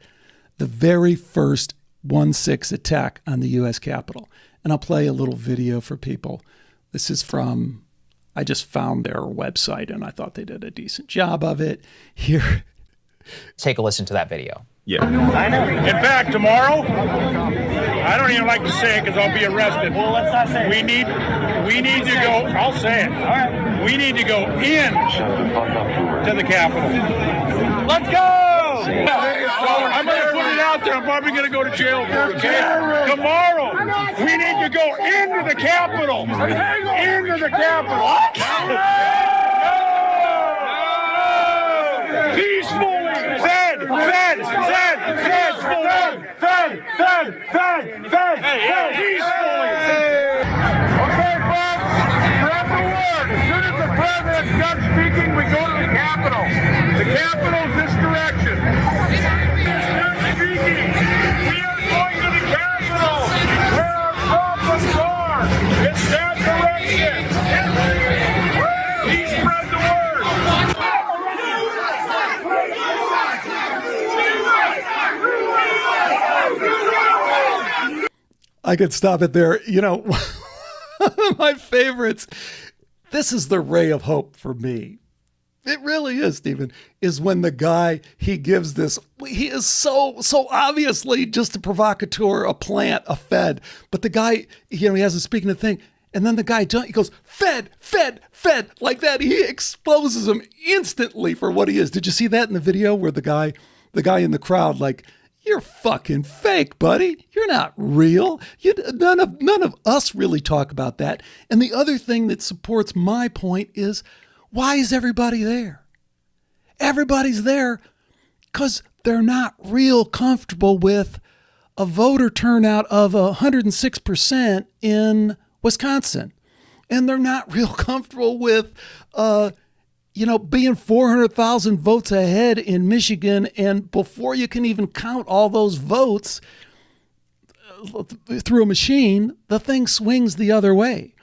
the very first 1 6 attack on the U.S. Capitol. And I'll play a little video for people. This is from, I just found their website and I thought they did a decent job of it. Here. Take a listen to that video. Yeah. I know. In fact, tomorrow, I don't even like to say it because I'll be arrested. Well, let's not say it. We need, we need to go. I'll say it. All right. We need to go in to the Capitol. Let's go. So I'm going to put it out there. I'm probably going to go to jail for it. Tomorrow, we need to go into the Capitol. Into the Capitol. fed, fed, fed, I could stop it there. You know, my favorites. This is the ray of hope for me. It really is, Steven. Is when the guy he gives this. He is so so obviously just a provocateur, a plant, a fed. But the guy, you know, he has a speaking of thing, and then the guy he goes fed, fed, fed like that. He exposes him instantly for what he is. Did you see that in the video where the guy, the guy in the crowd, like you're fucking fake, buddy. You're not real. You, none of none of us really talk about that. And the other thing that supports my point is why is everybody there? Everybody's there because they're not real comfortable with a voter turnout of 106% in Wisconsin. And they're not real comfortable with uh, you know, being 400,000 votes ahead in Michigan, and before you can even count all those votes, uh, through a machine, the thing swings the other way.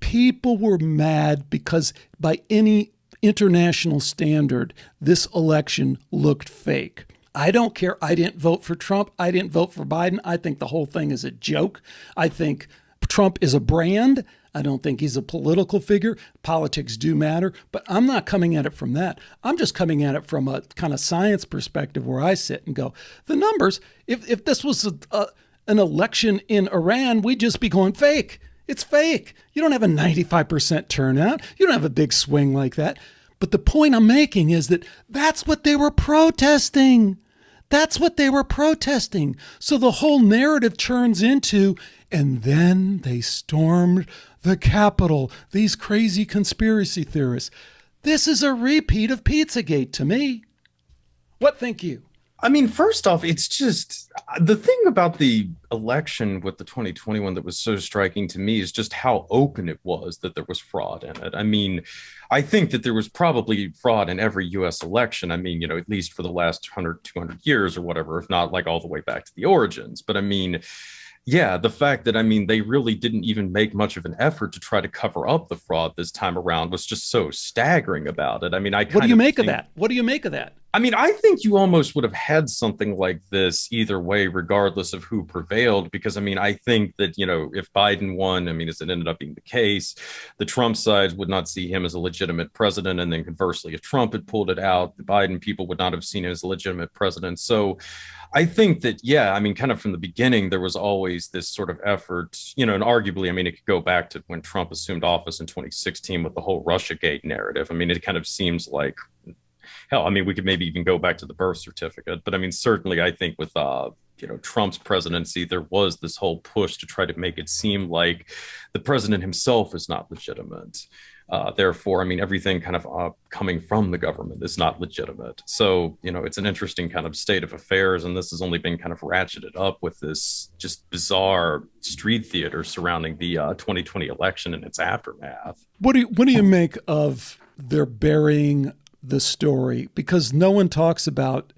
People were mad because, by any international standard, this election looked fake. I don't care. I didn't vote for Trump. I didn't vote for Biden. I think the whole thing is a joke. I think Trump is a brand. I don't think he's a political figure. Politics do matter, but I'm not coming at it from that. I'm just coming at it from a kind of science perspective where I sit and go, the numbers, if, if this was a, a, an election in Iran, we'd just be going fake. It's fake. You don't have a 95% turnout. You don't have a big swing like that. But the point I'm making is that that's what they were protesting. That's what they were protesting. So the whole narrative churns into, and then they stormed the Capitol, these crazy conspiracy theorists. This is a repeat of Pizzagate to me. What think you? I mean, first off, it's just the thing about the election with the 2021 that was so striking to me is just how open it was that there was fraud in it. I mean, I think that there was probably fraud in every US election. I mean, you know, at least for the last 100, 200 years or whatever, if not like all the way back to the origins. But I mean, yeah, the fact that I mean they really didn't even make much of an effort to try to cover up the fraud this time around was just so staggering about it. I mean, I what do you make think, of that? What do you make of that? I mean, I think you almost would have had something like this either way, regardless of who prevailed. Because I mean, I think that you know, if Biden won, I mean, as it ended up being the case, the Trump side would not see him as a legitimate president, and then conversely, if Trump had pulled it out, the Biden people would not have seen him as a legitimate president. So. I think that, yeah, I mean, kind of from the beginning, there was always this sort of effort, you know, and arguably, I mean, it could go back to when Trump assumed office in 2016 with the whole Russiagate narrative. I mean, it kind of seems like, hell, I mean, we could maybe even go back to the birth certificate, but I mean, certainly, I think with, uh, you know, Trump's presidency, there was this whole push to try to make it seem like the president himself is not legitimate. Uh, therefore, I mean, everything kind of uh, coming from the government is not legitimate. So, you know, it's an interesting kind of state of affairs. And this has only been kind of ratcheted up with this just bizarre street theater surrounding the uh, 2020 election and its aftermath. What do you, what do you make of their burying the story? Because no one talks about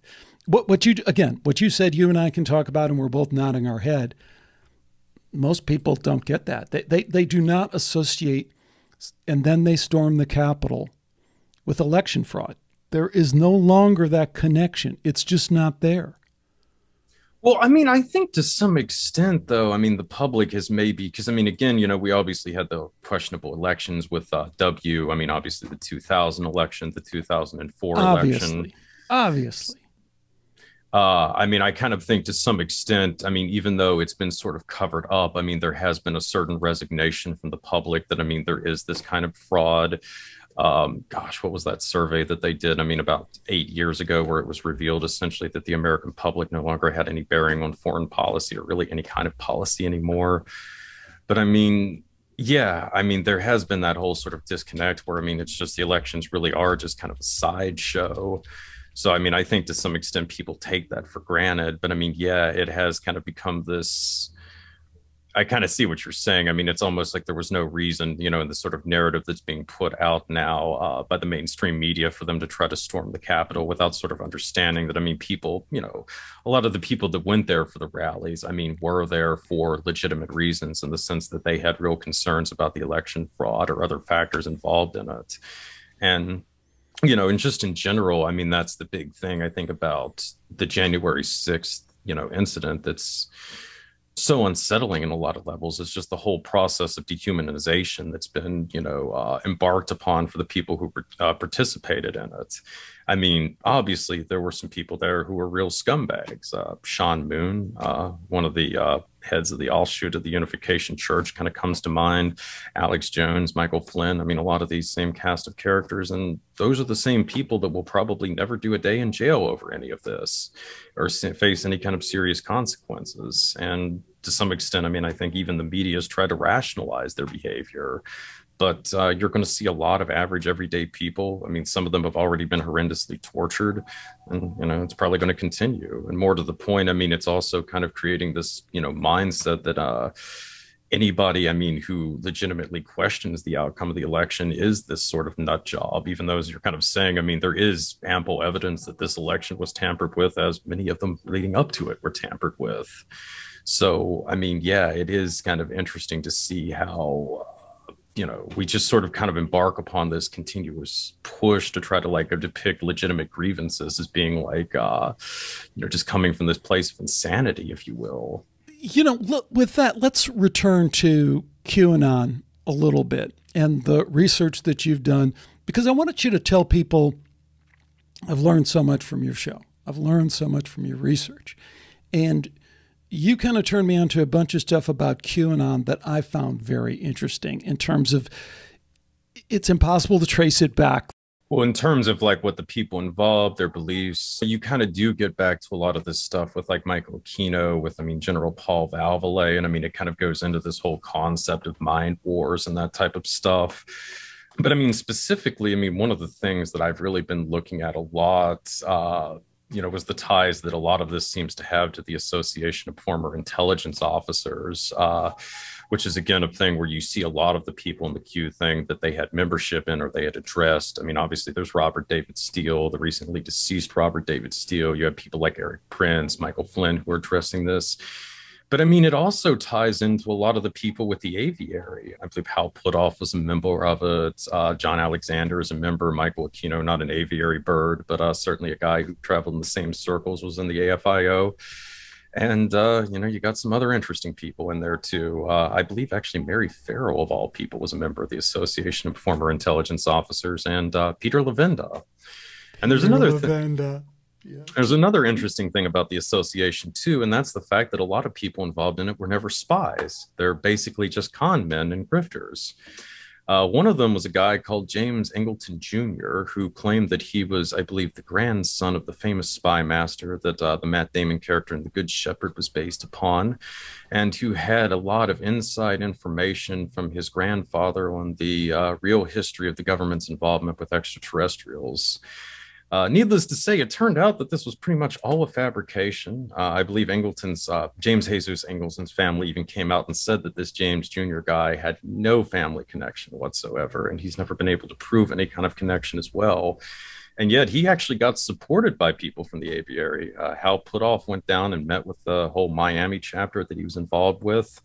what, what you, again, what you said you and I can talk about, and we're both nodding our head. Most people don't get that. They, they, they do not associate and then they storm the Capitol with election fraud. There is no longer that connection. It's just not there. Well, I mean, I think to some extent, though, I mean, the public has maybe, because I mean, again, you know, we obviously had the questionable elections with uh, W. I mean, obviously the 2000 election, the 2004 obviously. election. Obviously. Uh, I mean, I kind of think to some extent, I mean, even though it's been sort of covered up, I mean, there has been a certain resignation from the public that, I mean, there is this kind of fraud. Um, gosh, what was that survey that they did? I mean, about eight years ago, where it was revealed essentially that the American public no longer had any bearing on foreign policy or really any kind of policy anymore. But I mean, yeah, I mean, there has been that whole sort of disconnect where, I mean, it's just the elections really are just kind of a sideshow. So, I mean, I think to some extent people take that for granted. But I mean, yeah, it has kind of become this. I kind of see what you're saying. I mean, it's almost like there was no reason, you know, in the sort of narrative that's being put out now uh, by the mainstream media for them to try to storm the Capitol without sort of understanding that, I mean, people, you know, a lot of the people that went there for the rallies, I mean, were there for legitimate reasons in the sense that they had real concerns about the election fraud or other factors involved in it. And you know, and just in general, I mean, that's the big thing I think about the January 6th, you know, incident that's so unsettling in a lot of levels is just the whole process of dehumanization that's been, you know, uh, embarked upon for the people who uh, participated in it. I mean, obviously, there were some people there who were real scumbags. Uh, Sean Moon, uh, one of the uh, heads of the offshoot of the Unification Church, kind of comes to mind. Alex Jones, Michael Flynn. I mean, a lot of these same cast of characters, and those are the same people that will probably never do a day in jail over any of this or face any kind of serious consequences. And to some extent, I mean, I think even the media has tried to rationalize their behavior but uh, you're going to see a lot of average everyday people. I mean, some of them have already been horrendously tortured, and you know it's probably going to continue. And more to the point, I mean, it's also kind of creating this you know mindset that uh, anybody, I mean, who legitimately questions the outcome of the election is this sort of nut job. Even though, as you're kind of saying, I mean, there is ample evidence that this election was tampered with, as many of them leading up to it were tampered with. So, I mean, yeah, it is kind of interesting to see how you know we just sort of kind of embark upon this continuous push to try to like depict legitimate grievances as being like uh you know just coming from this place of insanity if you will. You know look, with that let's return to qanon a little bit and the research that you've done because i wanted you to tell people i've learned so much from your show. I've learned so much from your research. And you kind of turned me on to a bunch of stuff about QAnon that I found very interesting in terms of it's impossible to trace it back. Well, in terms of like what the people involved, their beliefs, you kind of do get back to a lot of this stuff with like Michael Aquino, with I mean General Paul Vallely, and I mean it kind of goes into this whole concept of mind wars and that type of stuff. But I mean specifically, I mean one of the things that I've really been looking at a lot uh, you know was the ties that a lot of this seems to have to the association of former intelligence officers uh, which is again a thing where you see a lot of the people in the Q thing that they had membership in or they had addressed. I mean obviously there's robert david steele the recently deceased robert david steele. You have people like eric prince michael flynn who are addressing this but I mean, it also ties into a lot of the people with the aviary. I believe Hal Puthoff was a member of it. Uh, John Alexander is a member. Michael Aquino, not an aviary bird, but uh, certainly a guy who traveled in the same circles, was in the AFIO. And, uh, you know, you got some other interesting people in there too. Uh, I believe actually Mary Farrell, of all people, was a member of the Association of Former Intelligence Officers, and uh, Peter Levenda. And there's Peter another thing. There's another interesting thing about the association too, and that's the fact that a lot of people involved in it were never spies. They're basically just con men and grifters. Uh, one of them was a guy called James Angleton Jr., who claimed that he was, I believe, the grandson of the famous spy master that uh, the Matt Damon character in The Good Shepherd was based upon, and who had a lot of inside information from his grandfather on the uh, real history of the government's involvement with extraterrestrials. Uh, needless to say, it turned out that this was pretty much all a fabrication. Uh, I believe Angleton's, uh, James Jesus Angleton's family even came out and said that this James Jr. guy had no family connection whatsoever, and he's never been able to prove any kind of connection as well. And yet he actually got supported by people from the aviary. Uh, Hal Puthoff went down and met with the whole Miami chapter that he was involved with.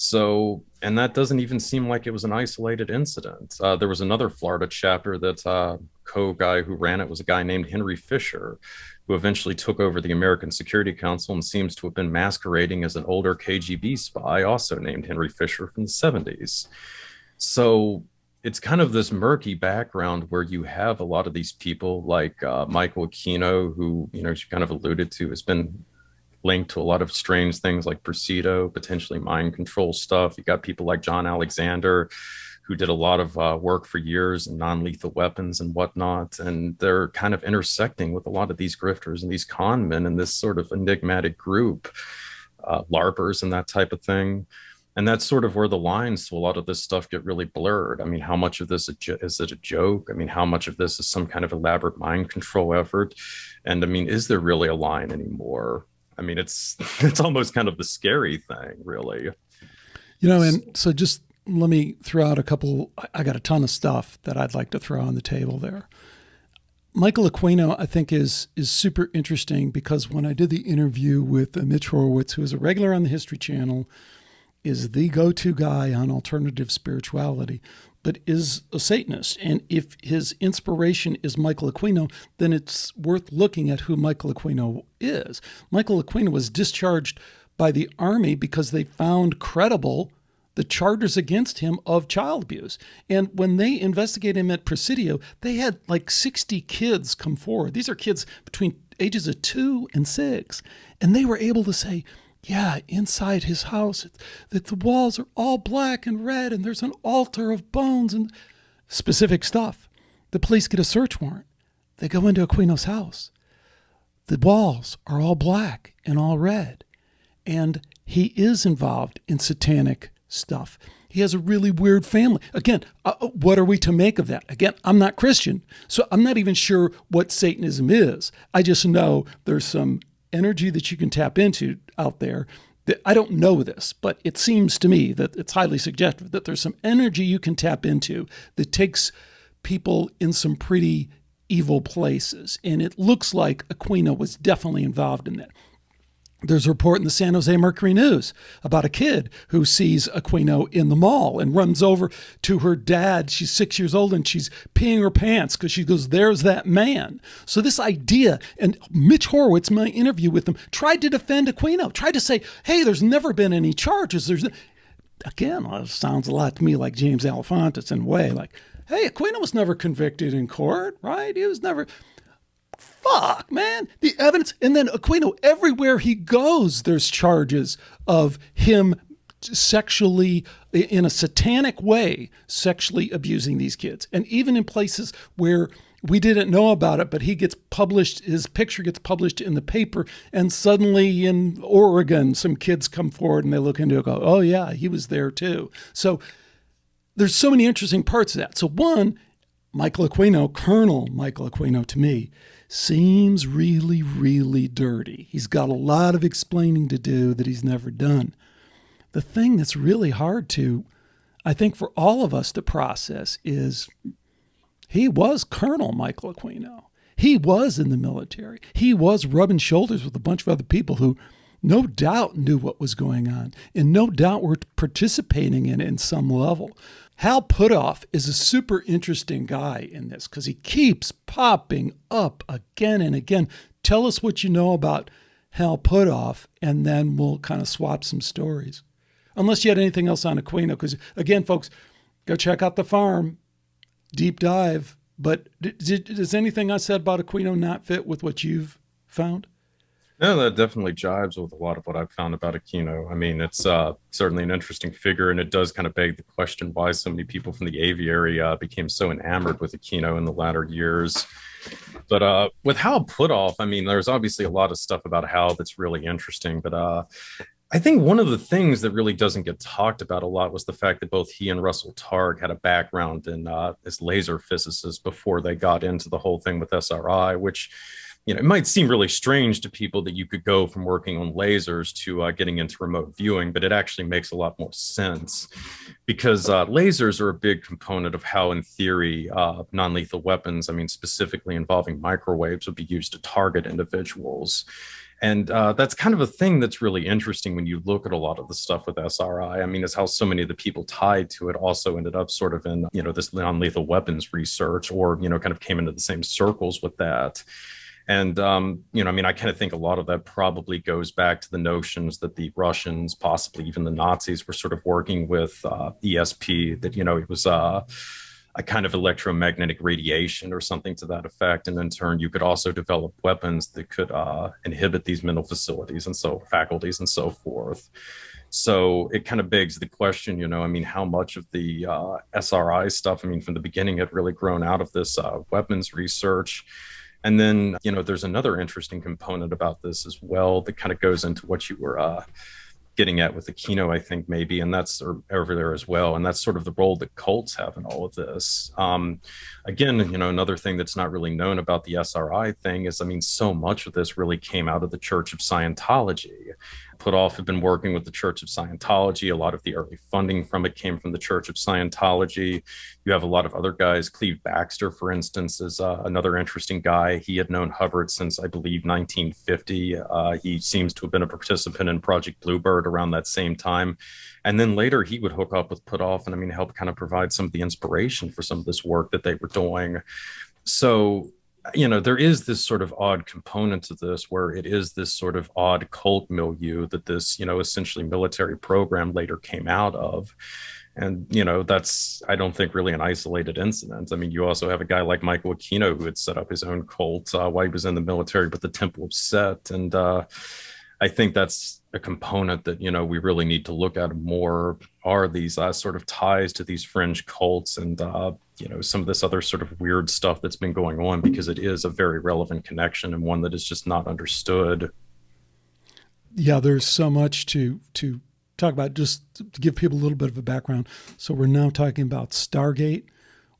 So, and that doesn't even seem like it was an isolated incident. Uh, there was another Florida chapter that uh, co guy who ran it was a guy named Henry Fisher, who eventually took over the American Security Council and seems to have been masquerading as an older KGB spy, also named Henry Fisher from the 70s. So it's kind of this murky background where you have a lot of these people like uh, Michael Aquino, who, you know, she kind of alluded to, has been linked to a lot of strange things like Presidio, potentially mind control stuff. You got people like John Alexander, who did a lot of uh, work for years in non-lethal weapons and whatnot, and they're kind of intersecting with a lot of these grifters and these con men and this sort of enigmatic group, uh, larpers and that type of thing. And that's sort of where the lines to a lot of this stuff get really blurred. I mean, how much of this is it a joke? I mean, how much of this is some kind of elaborate mind control effort? And I mean, is there really a line anymore? I mean, it's it's almost kind of the scary thing, really. You know, and so just let me throw out a couple. I got a ton of stuff that I'd like to throw on the table there. Michael Aquino, I think, is is super interesting because when I did the interview with Mitch Horowitz, who is a regular on the History Channel, is the go-to guy on alternative spirituality but is a Satanist. And if his inspiration is Michael Aquino, then it's worth looking at who Michael Aquino is. Michael Aquino was discharged by the army because they found credible the charges against him of child abuse. And when they investigated him at Presidio, they had like 60 kids come forward. These are kids between ages of two and six. And they were able to say, yeah, inside his house, that the walls are all black and red, and there's an altar of bones and specific stuff. The police get a search warrant. They go into Aquino's house. The walls are all black and all red, and he is involved in satanic stuff. He has a really weird family. Again, uh, uh what are we to make of that? Again, I'm not Christian, so I'm not even sure what Satanism is. I just know there's some energy that you can tap into out there. That I don't know this, but it seems to me that it's highly suggestive that there's some energy you can tap into that takes people in some pretty evil places. And it looks like Aquino was definitely involved in that. There's a report in the San Jose Mercury News about a kid who sees Aquino in the mall and runs over to her dad. She's six years old and she's peeing her pants because she goes, There's that man. So, this idea, and Mitch Horowitz, my interview with him, tried to defend Aquino, tried to say, Hey, there's never been any charges. There's, again, sounds a lot to me like James Alefantis in a way, like, Hey, Aquino was never convicted in court, right? He was never fuck, man. The evidence. And then Aquino, everywhere he goes, there's charges of him sexually, in a satanic way, sexually abusing these kids. And even in places where we didn't know about it, but he gets published, his picture gets published in the paper, and suddenly in Oregon, some kids come forward and they look into it go, oh, yeah, he was there too. So there's so many interesting parts of that. So, one, Michael Aquino, Colonel Michael Aquino to me, seems really, really dirty. He's got a lot of explaining to do that he's never done. The thing that's really hard to, I think, for all of us to process is he was Colonel Michael Aquino. He was in the military. He was rubbing shoulders with a bunch of other people who no doubt knew what was going on and no doubt were participating in it in some level. Hal Puthoff is a super interesting guy in this because he keeps popping up again and again. Tell us what you know about Hal Puthoff, and then we'll kind of swap some stories. Unless you had anything else on Aquino, because again, folks, go check out the farm, deep dive. But does anything I said about Aquino not fit with what you've found? No, that definitely jives with a lot of what I've found about Aquino. I mean, it's uh, certainly an interesting figure, and it does kind of beg the question why so many people from the aviary uh, became so enamored with Aquino in the latter years. But uh, with Hal Puthoff, I mean, there's obviously a lot of stuff about Hal that's really interesting. But uh, I think one of the things that really doesn't get talked about a lot was the fact that both he and Russell Targ had a background in uh, as laser physicists before they got into the whole thing with SRI, which you know, it might seem really strange to people that you could go from working on lasers to uh, getting into remote viewing, but it actually makes a lot more sense because uh, lasers are a big component of how, in theory, uh, non lethal weapons, I mean, specifically involving microwaves, would be used to target individuals. And uh, that's kind of a thing that's really interesting when you look at a lot of the stuff with SRI. I mean, is how so many of the people tied to it also ended up sort of in, you know, this non lethal weapons research or, you know, kind of came into the same circles with that. And, um, you know, I mean, I kind of think a lot of that probably goes back to the notions that the Russians, possibly even the Nazis, were sort of working with uh, ESP, that, you know, it was uh, a kind of electromagnetic radiation or something to that effect. And in turn, you could also develop weapons that could uh, inhibit these mental facilities and so faculties and so forth. So it kind of begs the question, you know, I mean, how much of the uh, SRI stuff, I mean, from the beginning had really grown out of this uh, weapons research and then, you know, there's another interesting component about this as well that kind of goes into what you were uh, getting at with Aquino, I think maybe, and that's over there as well. And that's sort of the role that cults have in all of this. Um, again, you know, another thing that's not really known about the SRI thing is, I mean, so much of this really came out of the Church of Scientology. Puthoff had been working with the Church of Scientology. A lot of the early funding from it came from the Church of Scientology. You have a lot of other guys. Cleve Backster, for instance, is uh, another interesting guy. He had known Hubbard since, I believe, 1950. Uh, he seems to have been a participant in Project Bluebird around that same time. And then later he would hook up with Puthoff and I mean, help kind of provide some of the inspiration for some of this work that they were doing. So you know, there is this sort of odd component to this where it is this sort of odd cult milieu that this, you know, essentially military program later came out of. And, you know, that's, I don't think really an isolated incident. I mean, you also have a guy like Michael Aquino who had set up his own cult uh, while he was in the military with the Temple of Set. And uh, I think that's a component that, you know, we really need to look at more are these uh, sort of ties to these fringe cults and, uh, you know some of this other sort of weird stuff that's been going on because it is a very relevant connection and one that is just not understood. Yeah there's so much to to talk about. Just to give people a little bit of a background. So we're now talking about stargate.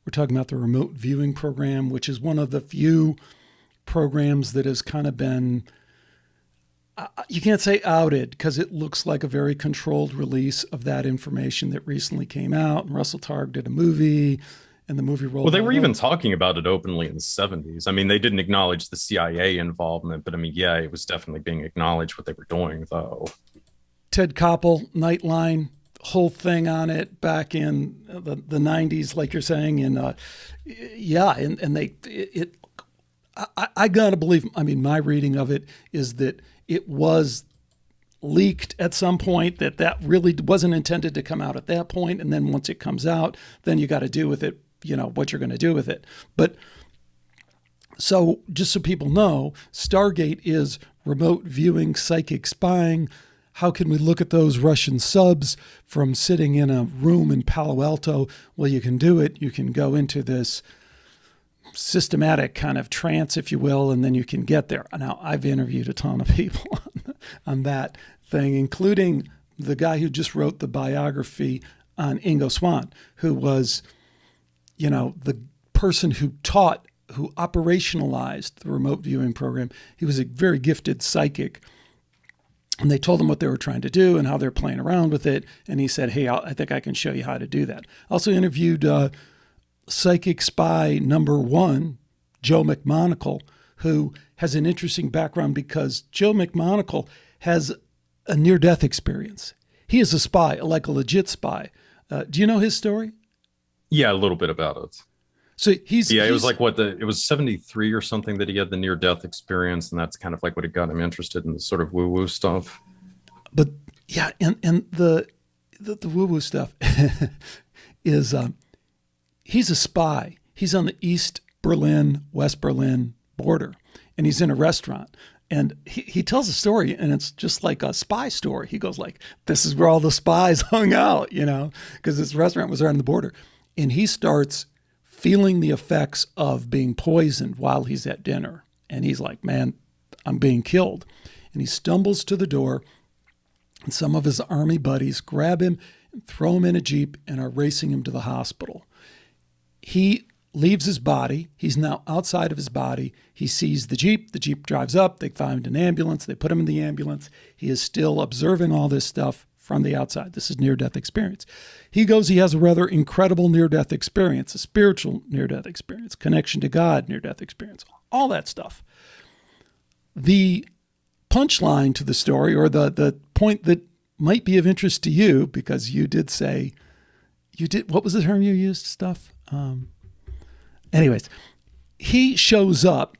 We're talking about the remote viewing program which is one of the few programs that has kind of been uh, you can't say outed because it looks like a very controlled release of that information that recently came out and russell targ did a movie and the movie rolled. Well, they were even talking about it openly in the 70s. I mean, they didn't acknowledge the CIA involvement, but I mean, yeah, it was definitely being acknowledged what they were doing, though. Ted Koppel, Nightline, whole thing on it back in the, the 90s, like you're saying. And uh, yeah, and, and they, it, it I, I got to believe, I mean, my reading of it is that it was leaked at some point that that really wasn't intended to come out at that point and then once it comes out then you got to do with it you know what you're going to do with it. But so just so people know stargate is remote viewing psychic spying. How can we look at those russian subs from sitting in a room in palo alto? Well you can do it. You can go into this systematic kind of trance, if you will, and then you can get there. Now, I've interviewed a ton of people on, on that thing, including the guy who just wrote the biography on Ingo Swann, who was, you know, the person who taught, who operationalized the remote viewing program. He was a very gifted psychic. And they told him what they were trying to do and how they're playing around with it. And he said, Hey, I'll, i think I can show you how to do that. Also interviewed uh, psychic spy number one, Joe McMoneagle, who has an interesting background because Joe McMoneagle has a near death experience. He is a spy, like a legit spy. Uh, do you know his story? Yeah, a little bit about it. So he's yeah, he's, it was like what the it was seventy three or something that he had the near death experience, and that's kind of like what it got him interested in the sort of woo woo stuff. But yeah, and and the the, the woo woo stuff is um, he's a spy. He's on the East Berlin, West Berlin border, and he's in a restaurant. And he, he tells a story, and it's just like a spy story. He goes like, "This is where all the spies hung out," you know, because this restaurant was right on the border. And he starts feeling the effects of being poisoned while he's at dinner. And he's like, "Man, I'm being killed." And he stumbles to the door, and some of his army buddies grab him and throw him in a jeep and are racing him to the hospital he leaves his body. He's now outside of his body. He sees the Jeep. The Jeep drives up. They find an ambulance. They put him in the ambulance. He is still observing all this stuff from the outside. This is near death experience. He goes, he has a rather incredible near death experience, a spiritual near death experience, connection to God near death experience, all that stuff. The punchline to the story, or the, the point that might be of interest to you, because you did say, you did, what was the term you used, stuff? Um, anyways, he shows up,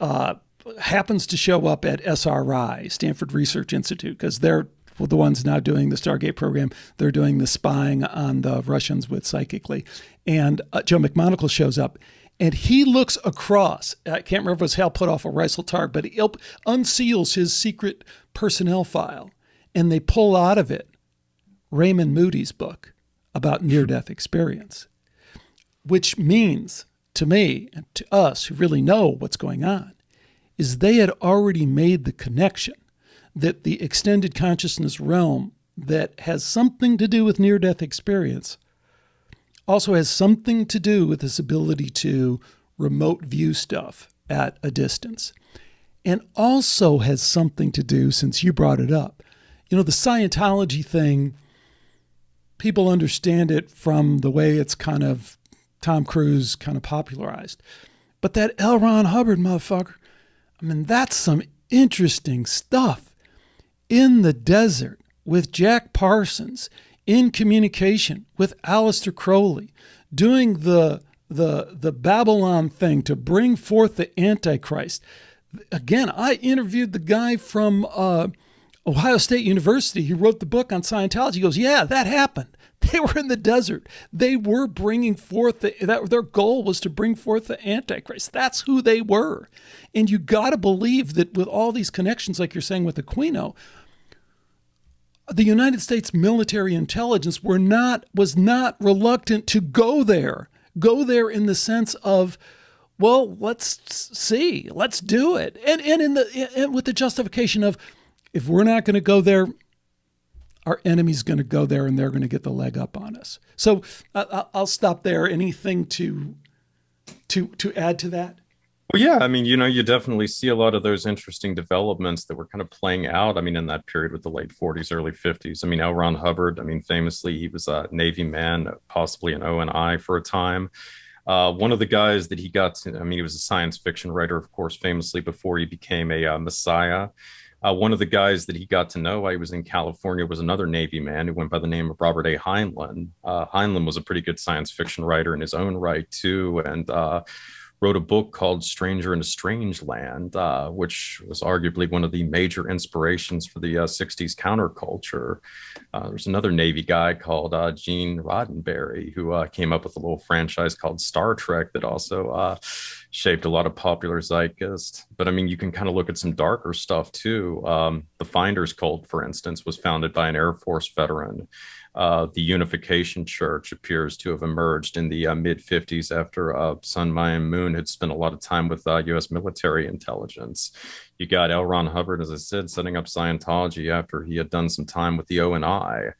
uh, happens to show up at SRI, Stanford Research Institute, because they're the ones now doing the Stargate program. They're doing the spying on the Russians with psychically. And uh, Joe McMoneagle shows up and he looks across. I can't remember if it was Hal Puthoff or Russell Targ, but he unseals his secret personnel file and they pull out of it Raymond Moody's book about near death experience which means to me and to us who really know what's going on, is they had already made the connection that the extended consciousness realm that has something to do with near death experience also has something to do with this ability to remote view stuff at a distance. And also has something to do, since you brought it up, you know, the Scientology thing, people understand it from the way it's kind of Tom Cruise kind of popularized. But that L. Ron Hubbard motherfucker, I mean, that's some interesting stuff. In the desert with Jack Parsons, in communication with Aleister Crowley, doing the the the Babalon thing to bring forth the Antichrist. Again, I interviewed the guy from uh, Ohio State University. He wrote the book on Scientology. He goes, "Yeah, that happened. They were in the desert. They were bringing forth the, that their goal was to bring forth the Antichrist. That's who they were. And you got to believe that with all these connections, like you're saying with Aquino, the United States military intelligence were not was not reluctant to go there. Go there in the sense of, well, let's see, let's do it, and and in the and with the justification of, if we're not going to go there, our enemy's going to go there and they're going to get the leg up on us. So uh, I'll stop there. Anything to to to add to that? Well, yeah, I mean, you know, you definitely see a lot of those interesting developments that were kind of playing out. I mean, in that period with the late 40s, early 50s. I mean, L. Ron Hubbard. I mean, famously, he was a Navy man, possibly an ONI for a time. Uh, one of the guys that he got to, I mean, he was a science fiction writer, of course, famously before he became a uh, messiah. Uh, one of the guys that he got to know while he was in California was another Navy man who went by the name of Robert A. Heinlein. Uh, Heinlein was a pretty good science fiction writer in his own right, too. And uh, wrote a book called Stranger in a Strange Land, uh, which was arguably one of the major inspirations for the uh, 60s counterculture. Uh, there's another Navy guy called uh, Gene Roddenberry who uh, came up with a little franchise called Star Trek that also uh, shaped a lot of popular zeitgeist. But I mean, you can kind of look at some darker stuff too. Um, the Finders Cult, for instance, was founded by an Air Force veteran uh, the Unification Church appears to have emerged in the uh, mid 50s after uh, Sun Myung Moon had spent a lot of time with U.S. Uh, military intelligence. You got L. Ron Hubbard, as I said, setting up Scientology after he had done some time with the ONI.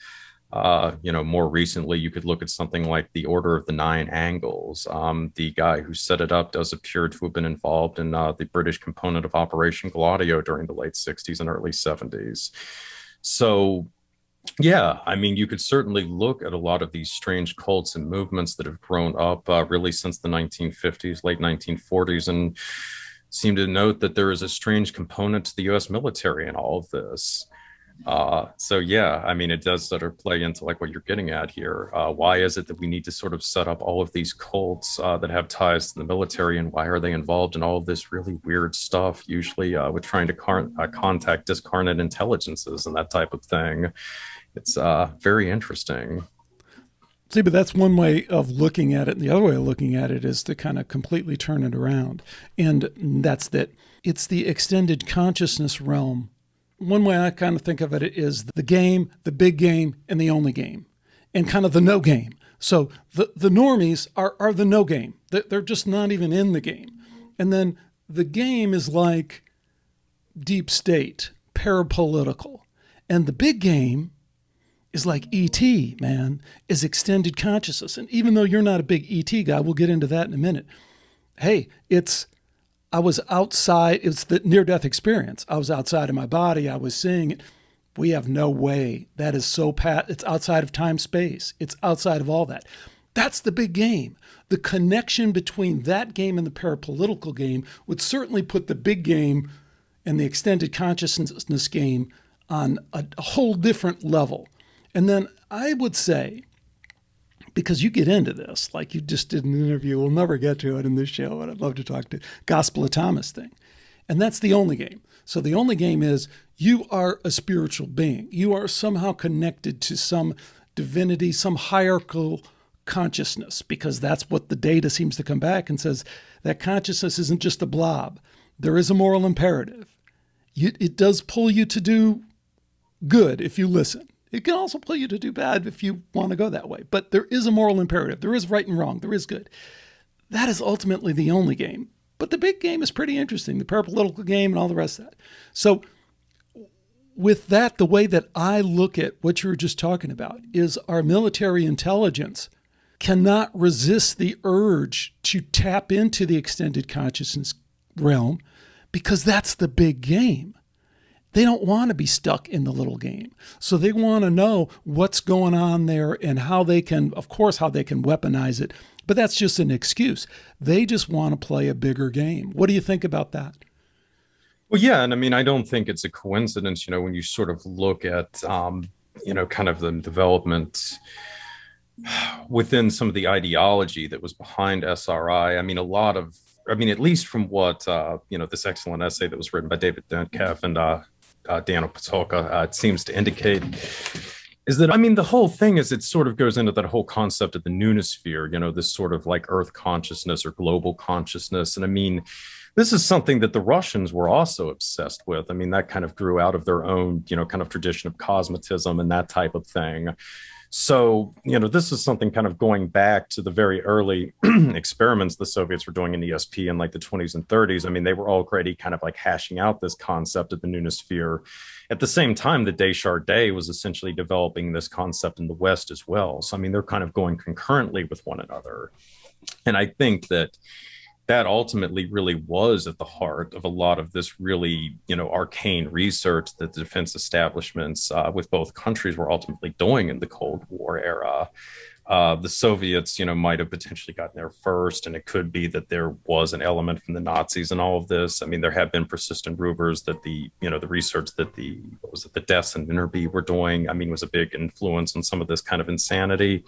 Uh, you know, more recently, you could look at something like the Order of the Nine Angles. Um, the guy who set it up does appear to have been involved in uh, the British component of Operation Gladio during the late 60s and early 70s. So yeah, I mean, you could certainly look at a lot of these strange cults and movements that have grown up uh, really since the 1950s, late 1940s, and seem to note that there is a strange component to the US military in all of this. Uh, so, yeah, I mean, it does sort of play into like what you're getting at here. Uh, why is it that we need to sort of set up all of these cults uh, that have ties to the military, and why are they involved in all of this really weird stuff, usually uh, with trying to uh, contact discarnate intelligences and that type of thing? it's uh, very interesting. See, but that's one way of looking at it. The other way of looking at it is to kind of completely turn it around. And that's that it's the extended consciousness realm. One way I kind of think of it is the game, the big game, and the only game, and kind of the no game. So the, the normies are, are the no game. They're just not even in the game. And then the game is like deep state, parapolitical. And the big game is like ET, man, is extended consciousness. And even though you're not a big ET guy, we'll get into that in a minute. Hey, it's I was outside, it's the near death experience. I was outside of my body, I was seeing it. We have no way. That is so pat it's outside of time space. It's outside of all that. That's the big game. The connection between that game and the parapolitical game would certainly put the big game and the extended consciousness game on a, a whole different level. And then I would say, because you get into this, like you just did an interview, we'll never get to it in this show, and I'd love to talk to Gospel of Thomas thing. And that's the only game. So the only game is you are a spiritual being. You are somehow connected to some divinity, some hierarchical consciousness, because that's what the data seems to come back and says that consciousness isn't just a blob. There is a moral imperative. It does pull you to do good if you listen. It can also pull you to do bad if you want to go that way. But there is a moral imperative. There is right and wrong. There is good. That is ultimately the only game. But the big game is pretty interesting the parapolitical game and all the rest of that. So, with that, the way that I look at what you were just talking about is our military intelligence cannot resist the urge to tap into the extended consciousness realm because that's the big game. They don't want to be stuck in the little game. So they want to know what's going on there and how they can, of course, how they can weaponize it. But that's just an excuse. They just want to play a bigger game. What do you think about that? Well, yeah. And I mean, I don't think it's a coincidence, you know, when you sort of look at, um, you know, kind of the development within some of the ideology that was behind SRI. I mean, a lot of I mean, at least from what uh, you know, this excellent essay that was written by David Duntkeff and uh, uh, Daniel Patulka uh, seems to indicate is that I mean the whole thing is it sort of goes into that whole concept of the noosphere, you know, this sort of like Earth consciousness or global consciousness, and I mean. This is something that the Russians were also obsessed with. I mean, that kind of grew out of their own, you know, kind of tradition of cosmism and that type of thing. So, you know, this is something kind of going back to the very early experiments the Soviets were doing in ESP in like the 20s and 30s. I mean, they were already kind of like hashing out this concept of the noosphere. At the same time, the Deschardet was essentially developing this concept in the West as well. So, I mean, they're kind of going concurrently with one another. And I think that that ultimately really was at the heart of a lot of this really you know arcane research that the defense establishments uh, with both countries were ultimately doing in the cold war era uh, the Soviets, you know, might have potentially gotten there first, and it could be that there was an element from the Nazis in all of this. I mean, there have been persistent rumors that the, you know, the research that the what was it, the deaths and Viterbi were doing, I mean, was a big influence on some of this kind of insanity.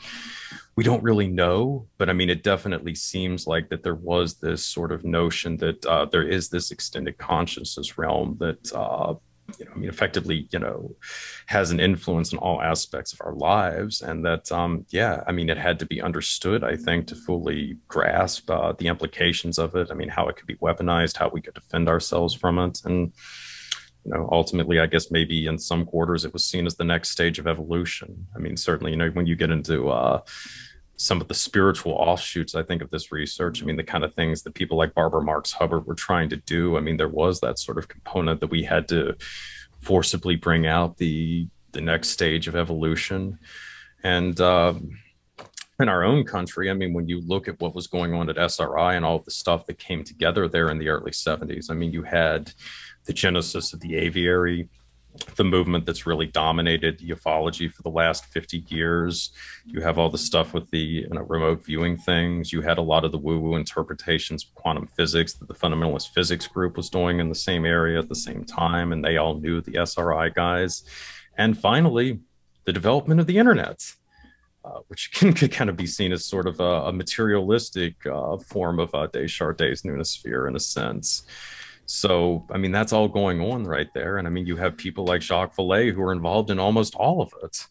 We don't really know, but I mean, it definitely seems like that there was this sort of notion that uh, there is this extended consciousness realm that. Uh, you know, I mean, effectively, you know, has an influence in all aspects of our lives, and that, um, yeah, I mean, it had to be understood, I think, to fully grasp uh, the implications of it. I mean, how it could be weaponized, how we could defend ourselves from it, and you know, ultimately, I guess maybe in some quarters it was seen as the next stage of evolution. I mean, certainly, you know, when you get into uh, some of the spiritual offshoots, I think, of this research. I mean, the kind of things that people like Barbara Marx Hubbard were trying to do. I mean, there was that sort of component that we had to forcibly bring out the the next stage of evolution, and um, in our own country, I mean, when you look at what was going on at SRI and all the stuff that came together there in the early '70s, I mean, you had the genesis of the aviary the movement that's really dominated ufology for the last 50 years. You have all the stuff with the you know, remote viewing things. You had a lot of the woo woo interpretations of quantum physics that the fundamentalist physics group was doing in the same area at the same time. And they all knew the SRI guys. And finally, the development of the internet. Uh, which can, kind of be seen as sort of a, a materialistic uh, form of uh, Deschartes' noosphere in a sense. So, I mean, that's all going on right there. And I mean, you have people like Jacques Vallée who are involved in almost all of it.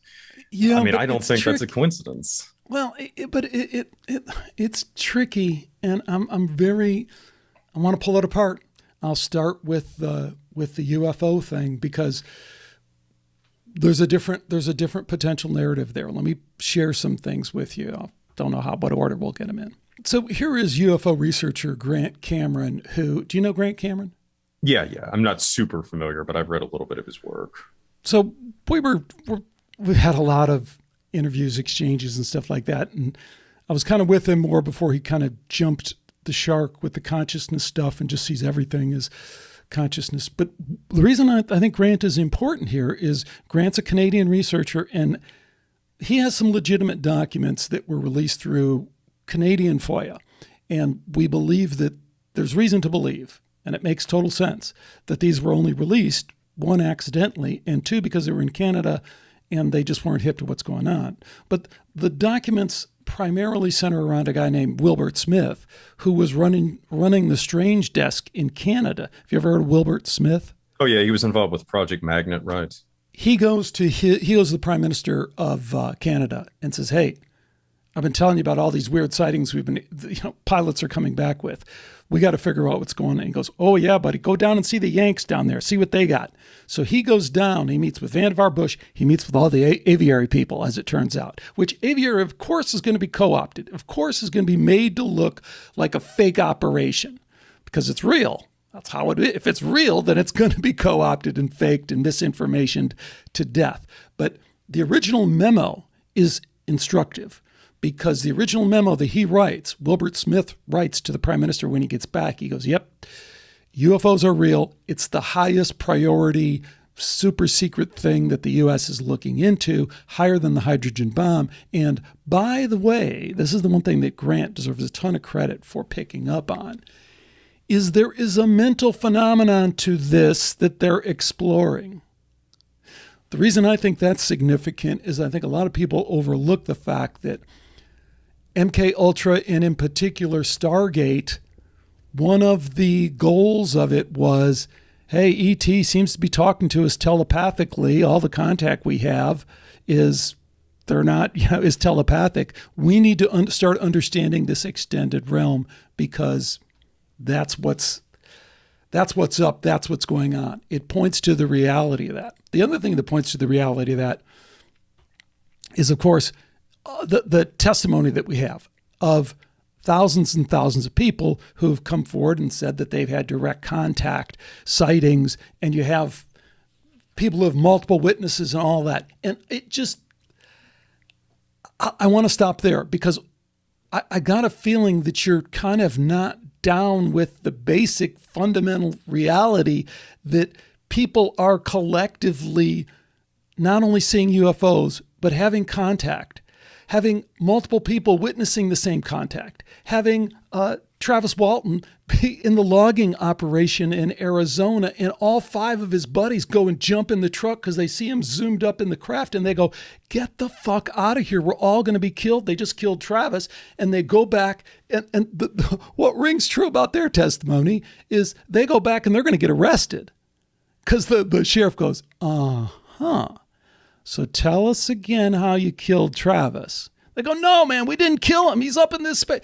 Yeah. I mean, I don't think tricky. that's a coincidence. Well, it, but it, it, it, it's tricky. And I'm, I'm very, I want to pull it apart. I'll start with the, with the UFO thing because there's a different, there's a different potential narrative there. Let me share some things with you. I don't know how, what order we'll get them in. So here is UFO researcher Grant Cameron, who, do you know Grant Cameron? Yeah, yeah. I'm not super familiar, but I've read a little bit of his work. So we were, we're, we've had a lot of interviews, exchanges, and stuff like that. And I was kind of with him more before he kind of jumped the shark with the consciousness stuff and just sees everything as consciousness. But the reason I, I think Grant is important here is Grant's a Canadian researcher and he has some legitimate documents that were released through Canadian FOIA. And we believe that there's reason to believe, and it makes total sense, that these were only released, one, accidentally, and two, because they were in Canada and they just weren't hip to what's going on. But the documents primarily center around a guy named Wilbert Smith, who was running running the Strange Desk in Canada. Have you ever heard of Wilbert Smith? Oh yeah, he was involved with Project Magnet, right? He goes to he, he goes to the Prime Minister of uh, Canada and says, "Hey, I've been telling you about all these weird sightings we've been, you know, pilots are coming back with. We got to figure out what's going on. He goes, Oh, yeah, buddy, go down and see the Yanks down there, see what they got. So he goes down, he meets with Vannevar Bush, he meets with all the a- aviary people, as it turns out, which aviary, of course, is going to be co opted, of course, is going to be made to look like a fake operation because it's real. That's how it. If it's real, then it's going to be co opted and faked and misinformationed to death. But the original memo is instructive because the original memo that he writes, Wilbert Smith writes to the prime minister when he gets back, he goes, Yep, UFOs are real. It's the highest priority, super secret thing that the U.S. is looking into, higher than the hydrogen bomb. And by the way, this is the one thing that Grant deserves a ton of credit for picking up on. Is there is a mental phenomenon to this that they're exploring. The reason I think that's significant is I think a lot of people overlook the fact that MK Ultra and in particular Stargate, one of the goals of it was, hey, ET seems to be talking to us telepathically. All the contact we have is they're not you know, is telepathic. We need to un- start understanding this extended realm because that's what's that's what's up. That's what's going on. It points to the reality of that. The other thing that points to the reality of that is, of course, uh, the, the testimony that we have of thousands and thousands of people who have come forward and said that they've had direct contact sightings, and you have people who have multiple witnesses and all that. And it just, I, I want to stop there because I, I got a feeling that you're kind of not down with the basic fundamental reality that people are collectively not only seeing UFOs, but having contact having multiple people witnessing the same contact, having uh, Travis Walton be in the logging operation in Arizona, and all five of his buddies go and jump in the truck because they see him zoomed up in the craft, and they go, "Get the fuck out of here! We're all going to be killed." They just killed Travis, and they go back, and and the, the, what rings true about their testimony is they go back and they're going to get arrested because the the sheriff goes, "Uh huh." So tell us again how you killed Travis. They go, no, man, we didn't kill him. He's up in this space.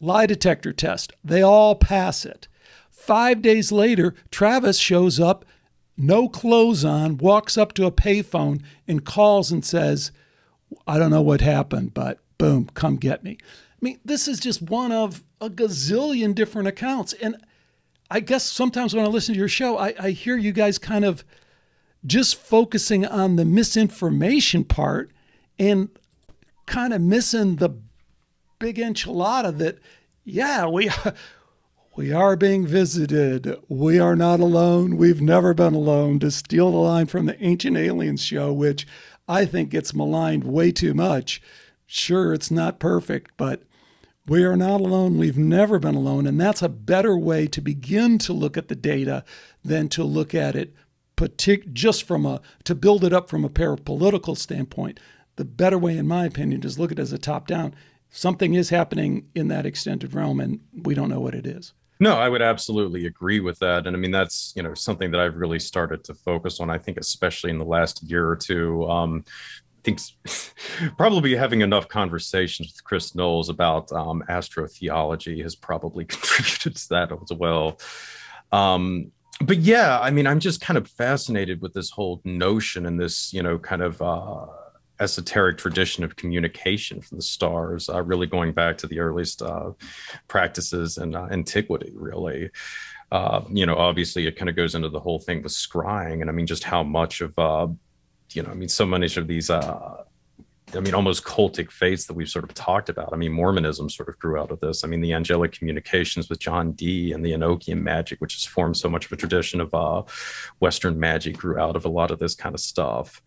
Lie detector test. They all pass it. Five days later, Travis shows up, no clothes on, walks up to a payphone and calls and says, I don't know what happened, but boom, come get me. I mean, this is just one of a gazillion different accounts. And I guess sometimes when I listen to your show, I, I hear you guys kind of just focusing on the misinformation part and kind of missing the big enchilada that yeah we we are being visited. We are not alone. We've never been alone. To steal the line from the ancient aliens show which i think gets maligned way too much. Sure it's not perfect but we are not alone. We've never been alone. And that's a better way to begin to look at the data than to look at it partic- just from a to build it up from a parapolitical standpoint the better way in my opinion is look at it as a top down something is happening in that extended realm and we don't know what it is no i would absolutely agree with that and i mean that's you know something that i've really started to focus on i think especially in the last year or two um, I think probably having enough conversations with Chris Knowles about um, astrotheology has probably contributed to that as well. Um, but yeah, I mean, I'm just kind of fascinated with this whole notion and this, you know, kind of uh, esoteric tradition of communication from the stars, uh, really going back to the earliest uh, practices in uh, antiquity, really. Uh, you know, obviously, it kind of goes into the whole thing with scrying, and I mean, just how much of, uh, you know, I mean, so many of these I mean, almost cultic faiths that we've sort of talked about. I mean, Mormonism sort of grew out of this. I mean, the angelic communications with John Dee and the Enochian magic, which has formed so much of a tradition of uh, Western magic, grew out of a lot of this kind of stuff.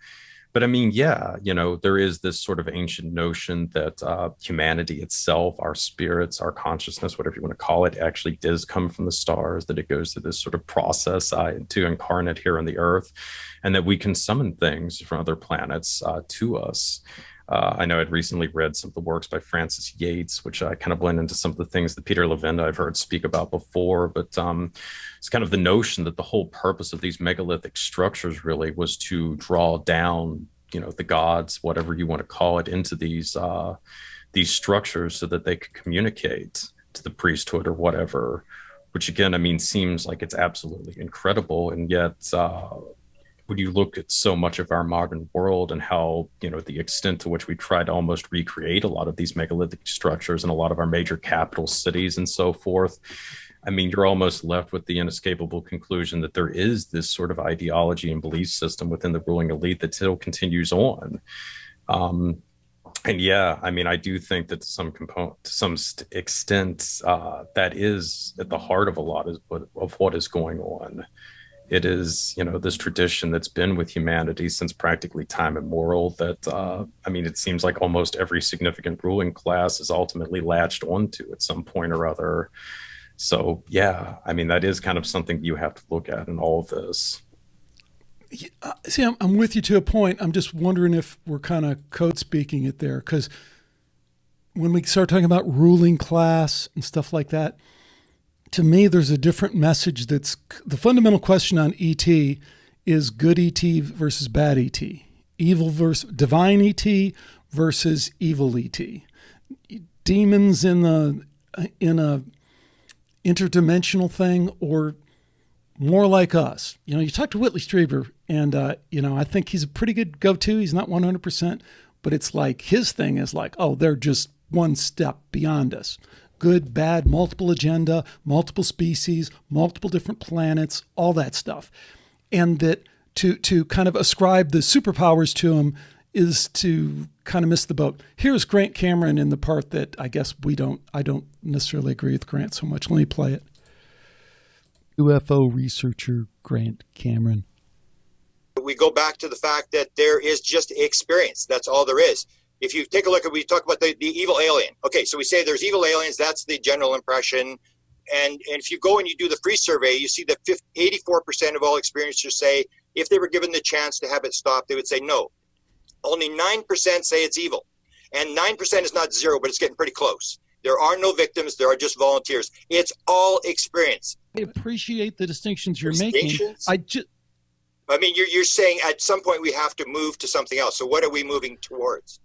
But I mean, yeah, you know, there is this sort of ancient notion that uh, humanity itself, our spirits, our consciousness, whatever you want to call it, actually does come from the stars, that it goes through this sort of process uh, to incarnate here on the earth, and that we can summon things from other planets uh, to us. Uh, I know I'd recently read some of the works by Frances Yates, which I kind of blend into some of the things that Peter Levenda I've heard speak about before. But um, it's kind of the notion that the whole purpose of these megalithic structures really was to draw down, you know, the gods, whatever you want to call it, into these uh, these structures so that they could communicate to the priesthood or whatever. Which again, I mean, seems like it's absolutely incredible, and yet uh, when you look at so much of our modern world and how you know the extent to which we try to almost recreate a lot of these megalithic structures in a lot of our major capital cities and so forth i mean you're almost left with the inescapable conclusion that there is this sort of ideology and belief system within the ruling elite that still continues on. Um, and yeah, I mean, I do think that to some component, to some extent, uh, that is at the heart of a lot of, of what is going on it is you know this tradition that's been with humanity since practically time immemorial that uh, i mean it seems like almost every significant ruling class is ultimately latched onto at some point or other. So yeah i mean that is kind of something you have to look at in all of this. Uh, see I'm, I'm with you to a point. I'm just wondering if we're kind of code speaking it there because when we start talking about ruling class and stuff like that to me, there's a different message that's the fundamental question on ET is good ET versus bad ET, evil versus divine ET versus evil ET, demons in the in a interdimensional thing or more like us. You know, you talk to Whitley Strieber, and uh, you know, I think he's a pretty good go-to. He's not 100%, but it's like his thing is like, oh, they're just one step beyond us good, bad, multiple agenda, multiple species, multiple different planets, all that stuff. And that to to kind of ascribe the superpowers to him is to kind of miss the boat. Here's Grant Cameron in the part that I guess we don't I don't necessarily agree with Grant so much. Let me play it. UFO researcher Grant Cameron. We go back to the fact that there is just experience. That's all there is. If you take a look at, we talk about the, the evil alien. Okay, so we say there's evil aliens. That's the general impression. And, and if you go and you do the free survey, you see that 50, 84% of all experiencers say if they were given the chance to have it stopped, they would say no. Only 9% say it's evil. And 9% is not zero, but it's getting pretty close. There are no victims, there are just volunteers. It's all experience. I appreciate the distinctions you're making. I just I mean, you're, you're saying at some point we have to move to something else. So, what are we moving towards?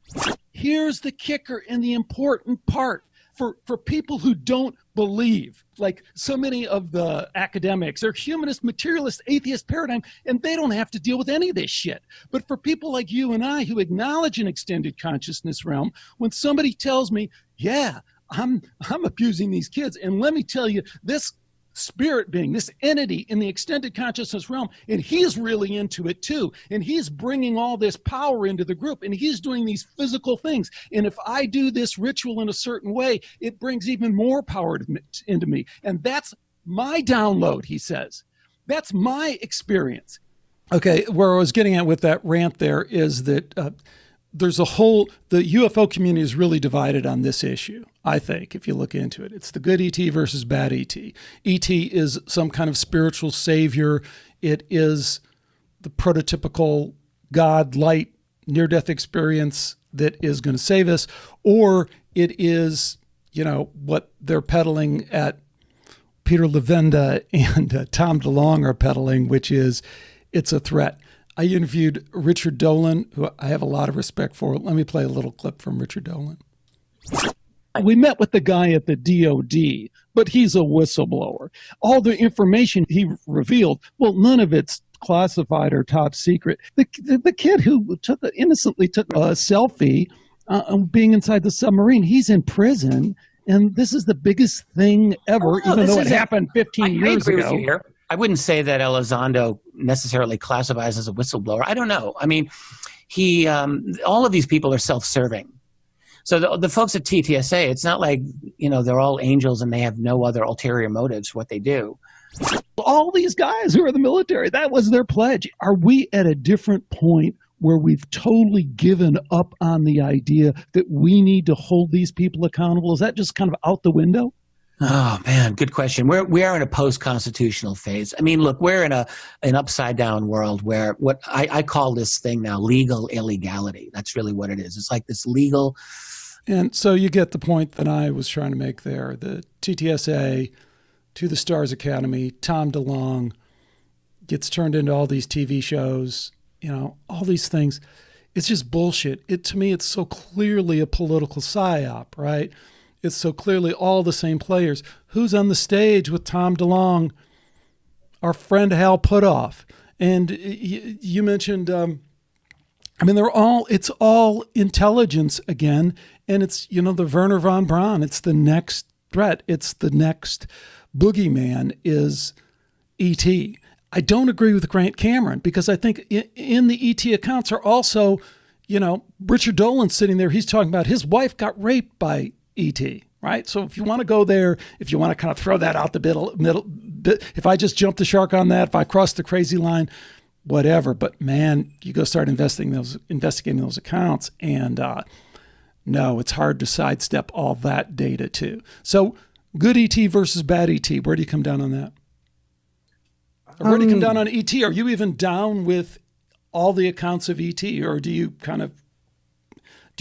Here's the kicker and the important part for, for people who don't believe, like so many of the academics, they're humanist, materialist, atheist paradigm, and they don't have to deal with any of this shit. But for people like you and I who acknowledge an extended consciousness realm, when somebody tells me, yeah, I'm I'm abusing these kids, and let me tell you, this spirit being, this entity in the extended consciousness realm, and he's really into it too. And he's bringing all this power into the group, and he's doing these physical things. And if I do this ritual in a certain way, it brings even more power me, into me. And that's my download, he says. That's my experience. Okay, where I was getting at with that rant there is that. Uh, there's a whole the UFO community is really divided on this issue. I think if you look into it, it's the good ET versus bad ET. ET is some kind of spiritual savior. It is the prototypical God light near death experience that is going to save us, or it is you know what they're peddling at Peter Levenda and uh, Tom DeLonge are peddling, which is it's a threat. I interviewed Richard Dolan, who I have a lot of respect for. Let me play a little clip from Richard Dolan. We met with the guy at the DOD, but he's a whistleblower. All the information he revealed, well, none of it's classified or top secret. The, the, the kid who took innocently took a selfie uh, being inside the submarine, he's in prison. And this is the biggest thing ever, oh, even though it happened 15 I, years I ago. I wouldn't say that Elizondo necessarily classifies as a whistleblower. I don't know. I mean, he, um, all of these people are self-serving. So the, the folks at TTSA, it's not like you know they're all angels and they have no other ulterior motives what they do. All these guys who are the military, that was their pledge. Are we at a different point where we've totally given up on the idea that we need to hold these people accountable? Is that just kind of out the window? Oh man, good question. We're we are in a post constitutional phase. I mean, look, we're in a an upside down world where what I, I call this thing now legal illegality. That's really what it is. It's like this legal. And so you get the point that I was trying to make there. The TTSA to the Stars Academy, Tom DeLonge gets turned into all these TV shows, you know, all these things. It's just bullshit. It to me, it's so clearly a political psyop, right? It's so clearly all the same players. Who's on the stage with Tom DeLonge? Our friend Hal Puthoff? And you mentioned, um, I mean, they're all, it's all intelligence again. And it's, you know, the Wernher von Braun. It's the next threat. It's the next boogeyman is E.T. I don't agree with Grant Cameron because I think in the ET accounts are also, you know, Richard Dolan sitting there. He's talking about his wife got raped by ET, right? So if you want to go there, if you want to kind of throw that out the middle, middle, if I just jump the shark on that, if I cross the crazy line, whatever. But man, you go start investing those, investigating those accounts, and uh, no, it's hard to sidestep all that data too. So good ET versus bad ET. Where do you come down on that? Or where do you come down Um, on ET? Are you even down with all the accounts of ET, or do you kind of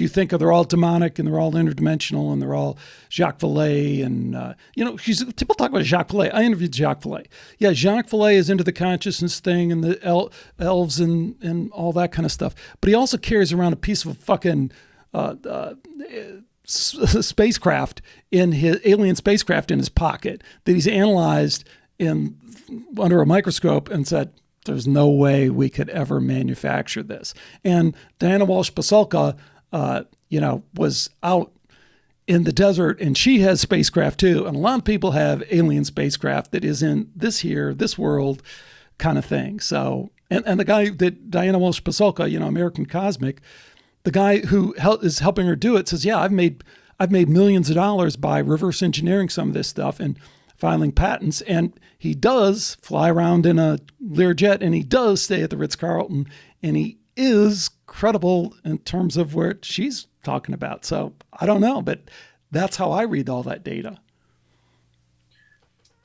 you think of they're all demonic and they're all interdimensional and they're all Jacques Vallée and uh, you know people talk about Jacques Vallée. I interviewed Jacques Vallée. Yeah, Jacques Vallée is into the consciousness thing and the el- elves and and all that kind of stuff. But he also carries around a piece of a fucking uh, uh, spacecraft in his alien spacecraft in his pocket that he's analyzed in under a microscope and said. There's no way we could ever manufacture this. And Diana Walsh Pasulka uh, you know, was out in the desert and she has spacecraft too. And a lot of people have alien spacecraft that is in this here, this world kind of thing. So, and, and the guy that Diana Walsh Pasulka, you know, American Cosmic, the guy who hel- is helping her do it says, yeah, I've made, I've made millions of dollars by reverse engineering some of this stuff and filing patents. And he does fly around in a Learjet and he does stay at the Ritz Carlton and he is credible in terms of where she's talking about. So I don't know, but that's how I read all that data.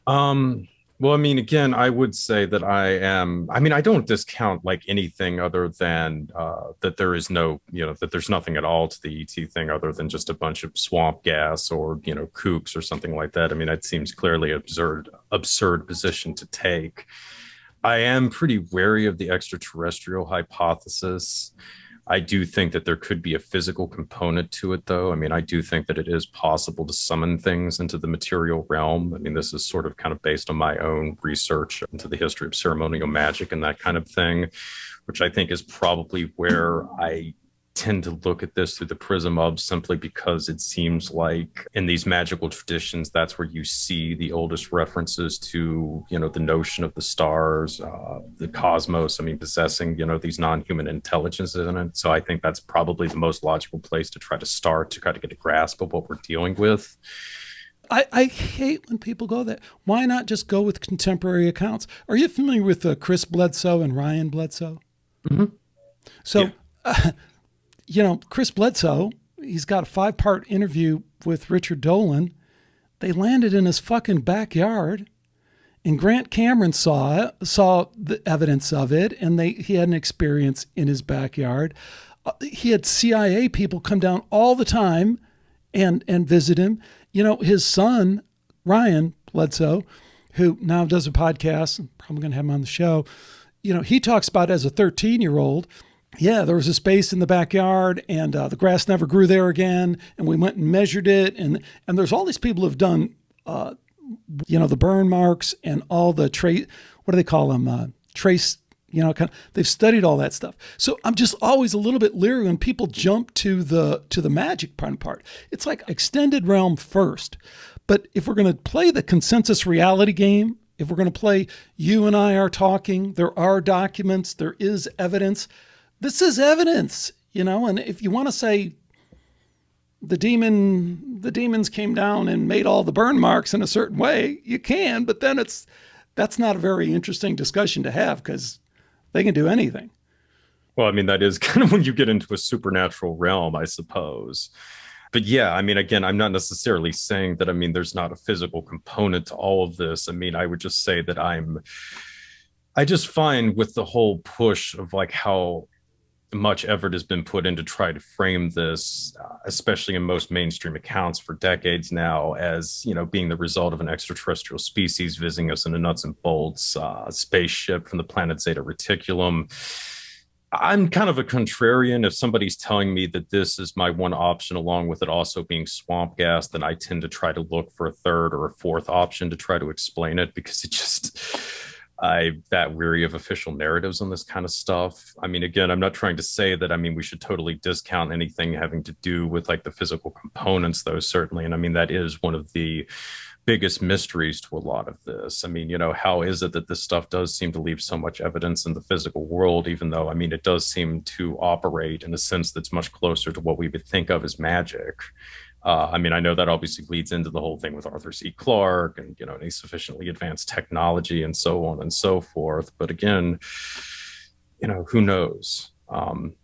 Um, well, I mean, again, I would say that I am. I mean, I don't discount like anything other than uh, that there is no, you know, that there's nothing at all to the ET thing other than just a bunch of swamp gas or you know kooks or something like that. I mean, that seems clearly absurd, absurd position to take. I am pretty wary of the extraterrestrial hypothesis. I do think that there could be a physical component to it, though. I mean, I do think that it is possible to summon things into the material realm. I mean, this is sort of kind of based on my own research into the history of ceremonial magic and that kind of thing, which I think is probably where I tend to look at this through the prism of simply because it seems like in these magical traditions that's where you see the oldest references to you know the notion of the stars uh, the cosmos i mean possessing you know these non-human intelligences in it so i think that's probably the most logical place to try to start to try to get a grasp of what we're dealing with I, I hate when people go that. Why not just go with contemporary accounts? Are you familiar with uh, Chris Bledsoe and Ryan Bledsoe? Mm-hmm. So, Yeah. uh, you know, Chris Bledsoe, he's got a five part interview with Richard Dolan. They landed in his fucking backyard, and Grant Cameron saw it, saw the evidence of it, and they he had an experience in his backyard. Uh, he had CIA people come down all the time and and visit him. You know, his son Ryan Bledsoe, who now does a podcast, I'm probably going to have him on the show. You know, he talks about as a 13 year old. Yeah, there was a space in the backyard, and uh, the grass never grew there again. And we went and measured it, and and there's all these people who've done, uh, you know, the burn marks and all the trace. What do they call them? Uh, trace. You know, kind of, they've studied all that stuff. So I'm just always a little bit leery when people jump to the to the magic part. part. It's like extended realm first. But if we're going to play the consensus reality game, if we're going to play you and I are talking, there are documents, there is evidence. This is evidence, you know, and if you want to say the demon the demons came down and made all the burn marks in a certain way, you can, but then it's that's not a very interesting discussion to have because they can do anything. Well, I mean, that is kind of when you get into a supernatural realm, I suppose. But yeah, I mean, again, I'm not necessarily saying that, I mean, there's not a physical component to all of this. I mean, I would just say that I'm, I just find with the whole push of like how much effort has been put in to try to frame this, uh, especially in most mainstream accounts for decades now, as you know, being the result of an extraterrestrial species visiting us in a nuts and bolts uh, spaceship from the planet Zeta Reticulum. I'm kind of a contrarian. If somebody's telling me that this is my one option, along with it also being swamp gas, then I tend to try to look for a third or a fourth option to try to explain it because it just I'm that weary of official narratives on this kind of stuff. I mean, again, I'm not trying to say that, I mean, we should totally discount anything having to do with like the physical components, though, certainly. And I mean, that is one of the biggest mysteries to a lot of this. I mean, you know, how is it that this stuff does seem to leave so much evidence in the physical world, even though, I mean, it does seem to operate in a sense that's much closer to what we would think of as magic. Uh, I mean, I know that obviously leads into the whole thing with Arthur C. Clarke and, you know, any sufficiently advanced technology and so on and so forth. But again, you know, who knows? Um,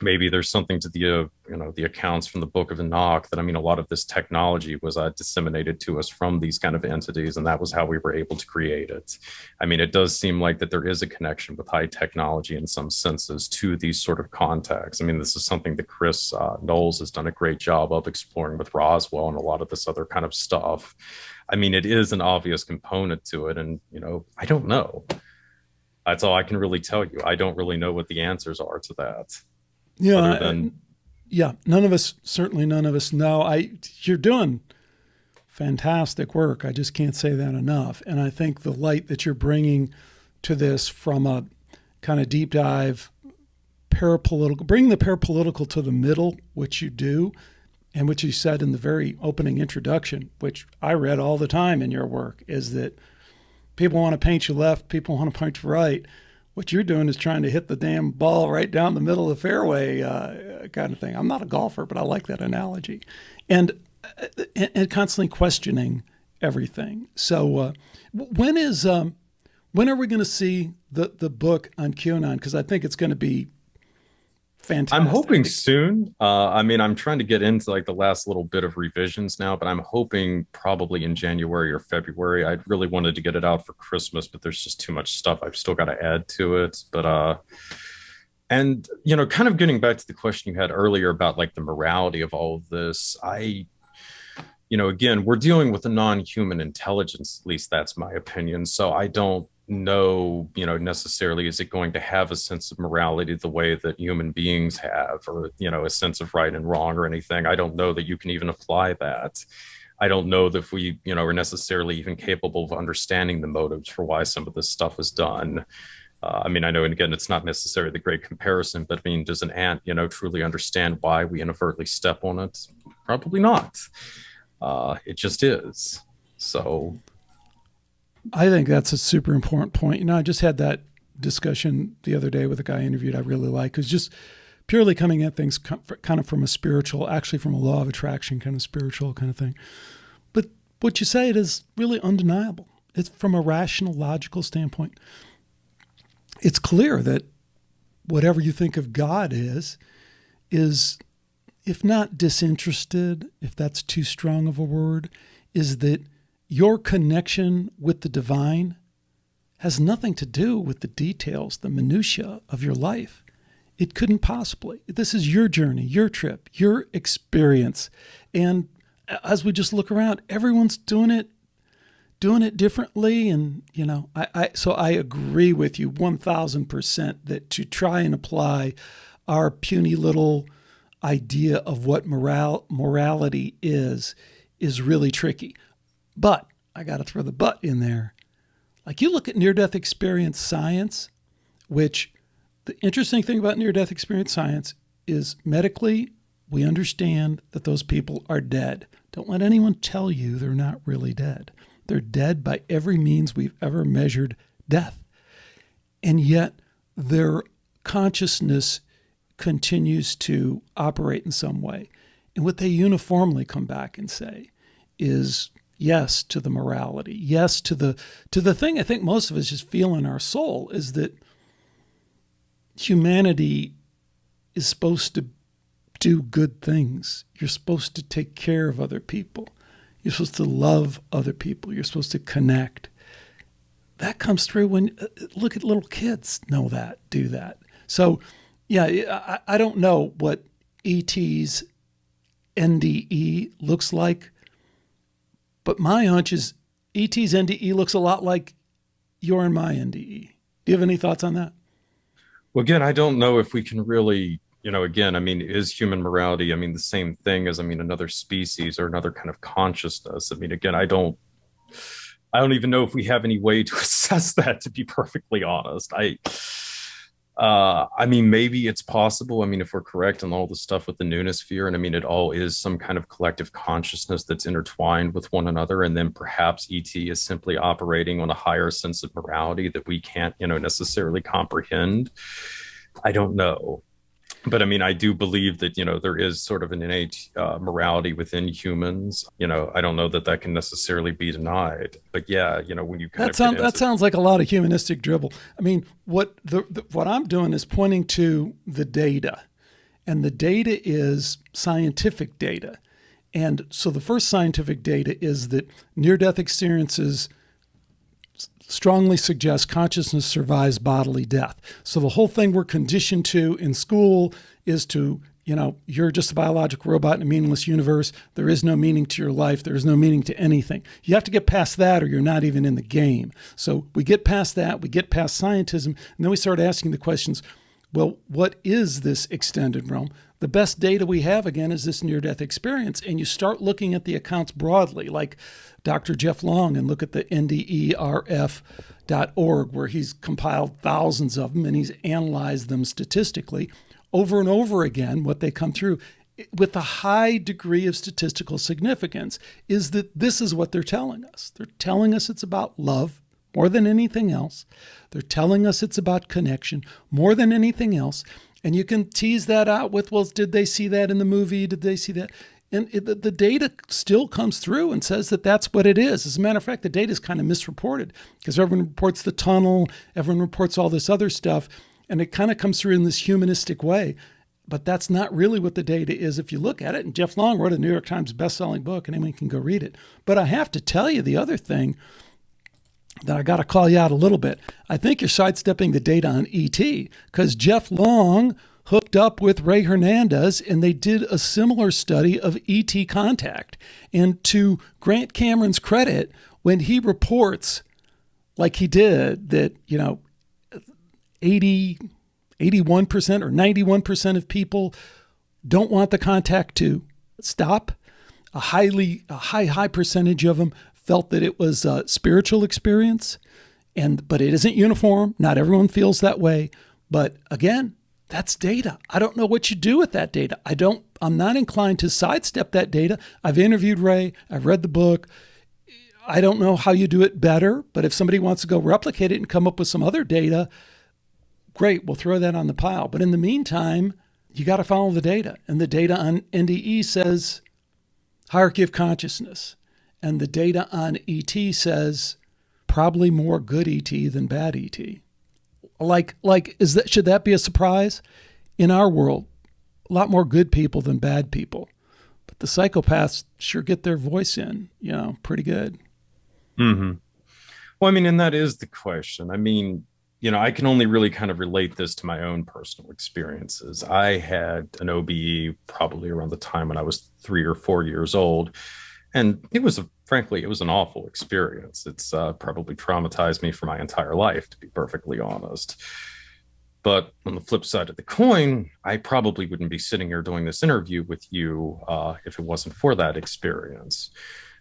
maybe there's something to the, uh, you know, the accounts from the Book of Enoch that, I mean, a lot of this technology was uh, disseminated to us from these kind of entities, and that was how we were able to create it. I mean, it does seem like that there is a connection with high technology in some senses to these sort of contacts. I mean, this is something that Chris uh, Knowles has done a great job of exploring with Roswell and a lot of this other kind of stuff. I mean, it is an obvious component to it, and you know, I don't know. That's all I can really tell you. I don't really know what the answers are to that. Yeah, than yeah. None of us, certainly none of us know. I you're doing fantastic work. I just can't say that enough. And I think the light that you're bringing to this from a kind of deep dive parapolitical, bring the parapolitical to the middle, which you do, and which you said in the very opening introduction, which I read all the time in your work, is that people want to paint you left, people want to paint you right. What you're doing is trying to hit the damn ball right down the middle of the fairway, uh, kind of thing. I'm not a golfer, but I like that analogy, and and, and constantly questioning everything. So, uh, when is um, when are we going to see the the book on QAnon? Because I think it's going to be fantastic. I'm hoping soon. Uh, I mean, I'm trying to get into like the last little bit of revisions now, but I'm hoping probably in January or February. I really wanted to get it out for Christmas, but there's just too much stuff I've still got to add to it. But uh, and you know, kind of getting back to the question you had earlier about like the morality of all of this, I you know, again, we're dealing with a non-human intelligence. At least that's my opinion. So I don't know, you know, necessarily is it going to have a sense of morality the way that human beings have, or you know, a sense of right and wrong or anything. I don't know that you can even apply that. I don't know that we, you know, are necessarily even capable of understanding the motives for why some of this stuff is done. Uh, I mean, I know, and again, it's not necessarily the great comparison, but I mean, does an ant, you know, truly understand why we inadvertently step on it? Probably not. Uh, it just is. So I think that's a super important point. You know, I just had that discussion the other day with a guy I interviewed I really like who's just purely coming at things kind of from a spiritual, actually from a law of attraction kind of spiritual kind of thing. But what you say it is really undeniable. It's from a rational, logical standpoint. It's clear that whatever you think of God is, is if not disinterested, if that's too strong of a word, is that your connection with the divine has nothing to do with the details, the minutiae of your life. It couldn't possibly. This is your journey, your trip, your experience. And as we just look around, everyone's doing it doing it differently and you know I, I so i agree with you 1000% that to try and apply our puny little idea of what moral morality is is really tricky. But I got to throw the but in there. Like you look at near death experience science, which the interesting thing about near death experience science is medically we understand that those people are dead. Don't let anyone tell you they're not really dead. They're dead by every means we've ever measured death. And yet their consciousness continues to operate in some way. And what they uniformly come back and say is yes to the morality, yes to the to the thing I think most of us just feel in our soul is that humanity is supposed to do good things. You're supposed to take care of other people. You're supposed to love other people. You're supposed to connect. That comes through when uh, look at little kids know that, do that. So yeah, I, I don't know what ET's NDE looks like, but my hunch is ET's NDE looks a lot like your and my NDE. Do you have any thoughts on that? Well, again, I don't know if we can really, you know, again, I mean, is human morality, I mean, the same thing as, I mean, another species or another kind of consciousness? I mean, again, I don't. I don't even know if we have any way to assess that to be perfectly honest. I uh, I mean, maybe it's possible. I mean, if we're correct on all the stuff with the noosphere, and I mean, it all is some kind of collective consciousness that's intertwined with one another, and then perhaps ET is simply operating on a higher sense of morality that we can't, you know, necessarily comprehend. I don't know but I mean, I do believe that you know there is sort of an innate uh, morality within humans. You know, I don't know that that can necessarily be denied. But yeah, you know, when you kind that of sounds that sounds like a lot of humanistic dribble. I mean, what the, the what I'm doing is pointing to the data, and the data is scientific data. And so the first scientific data is that near death experiences strongly suggests consciousness survives bodily death. So the whole thing we're conditioned to in school is to, you know, you're just a biological robot in a meaningless universe. There is no meaning to your life. There is no meaning to anything. You have to get past that or you're not even in the game. So we get past that, we get past scientism, and then we start asking the questions well, what is this extended realm? The best data we have, again, is this near death experience. And you start looking at the accounts broadly, like Dr. Jeff Long, and look at the nderf.org, where he's compiled thousands of them and he's analyzed them statistically over and over again, what they come through with a high degree of statistical significance is that this is what they're telling us. They're telling us it's about love more than anything else. They're telling us it's about connection more than anything else. And you can tease that out with, well, did they see that in the movie? Did they see that? And it, the data still comes through and says that that's what it is. As a matter of fact, the data is kind of misreported because everyone reports the tunnel, everyone reports all this other stuff, and it kind of comes through in this humanistic way. but that's not really what the data is if you look at it. And Jeff Long wrote a New York Times best-selling book, and anyone can go read it. But I have to tell you the other thing that I got to call you out a little bit. I think you're sidestepping the data on ET because Jeff Long hooked up with Ray Hernandez and they did a similar study of ET contact. And to Grant Cameron's credit, when he reports, like he did, that, you know, 80, 81% or 91% of people don't want the contact to stop. A highly, a high, high percentage of them felt that it was a spiritual experience. And, but it isn't uniform. Not everyone feels that way. But again, that's data. I don't know what you do with that data. I don't, I'm not inclined to sidestep that data. I've interviewed Ray, I've read the book. I don't know how you do it better, but if somebody wants to go replicate it and come up with some other data, great, we'll throw that on the pile. But in the meantime, you got to follow the data. And the data on NDE says hierarchy of consciousness. And the data on ET says probably more good ET than bad ET. Like, like, is that should that be a surprise? In our world, a lot more good people than bad people, but the psychopaths sure get their voice in, you know, pretty good. Hmm. Well, I mean, and that is the question. I mean, you know, I can only really kind of relate this to my own personal experiences. I had an OBE probably around the time when I was three or four years old, and it was a frankly, it was an awful experience. It's uh, probably traumatized me for my entire life, to be perfectly honest. But on the flip side of the coin, I probably wouldn't be sitting here doing this interview with you uh, if it wasn't for that experience.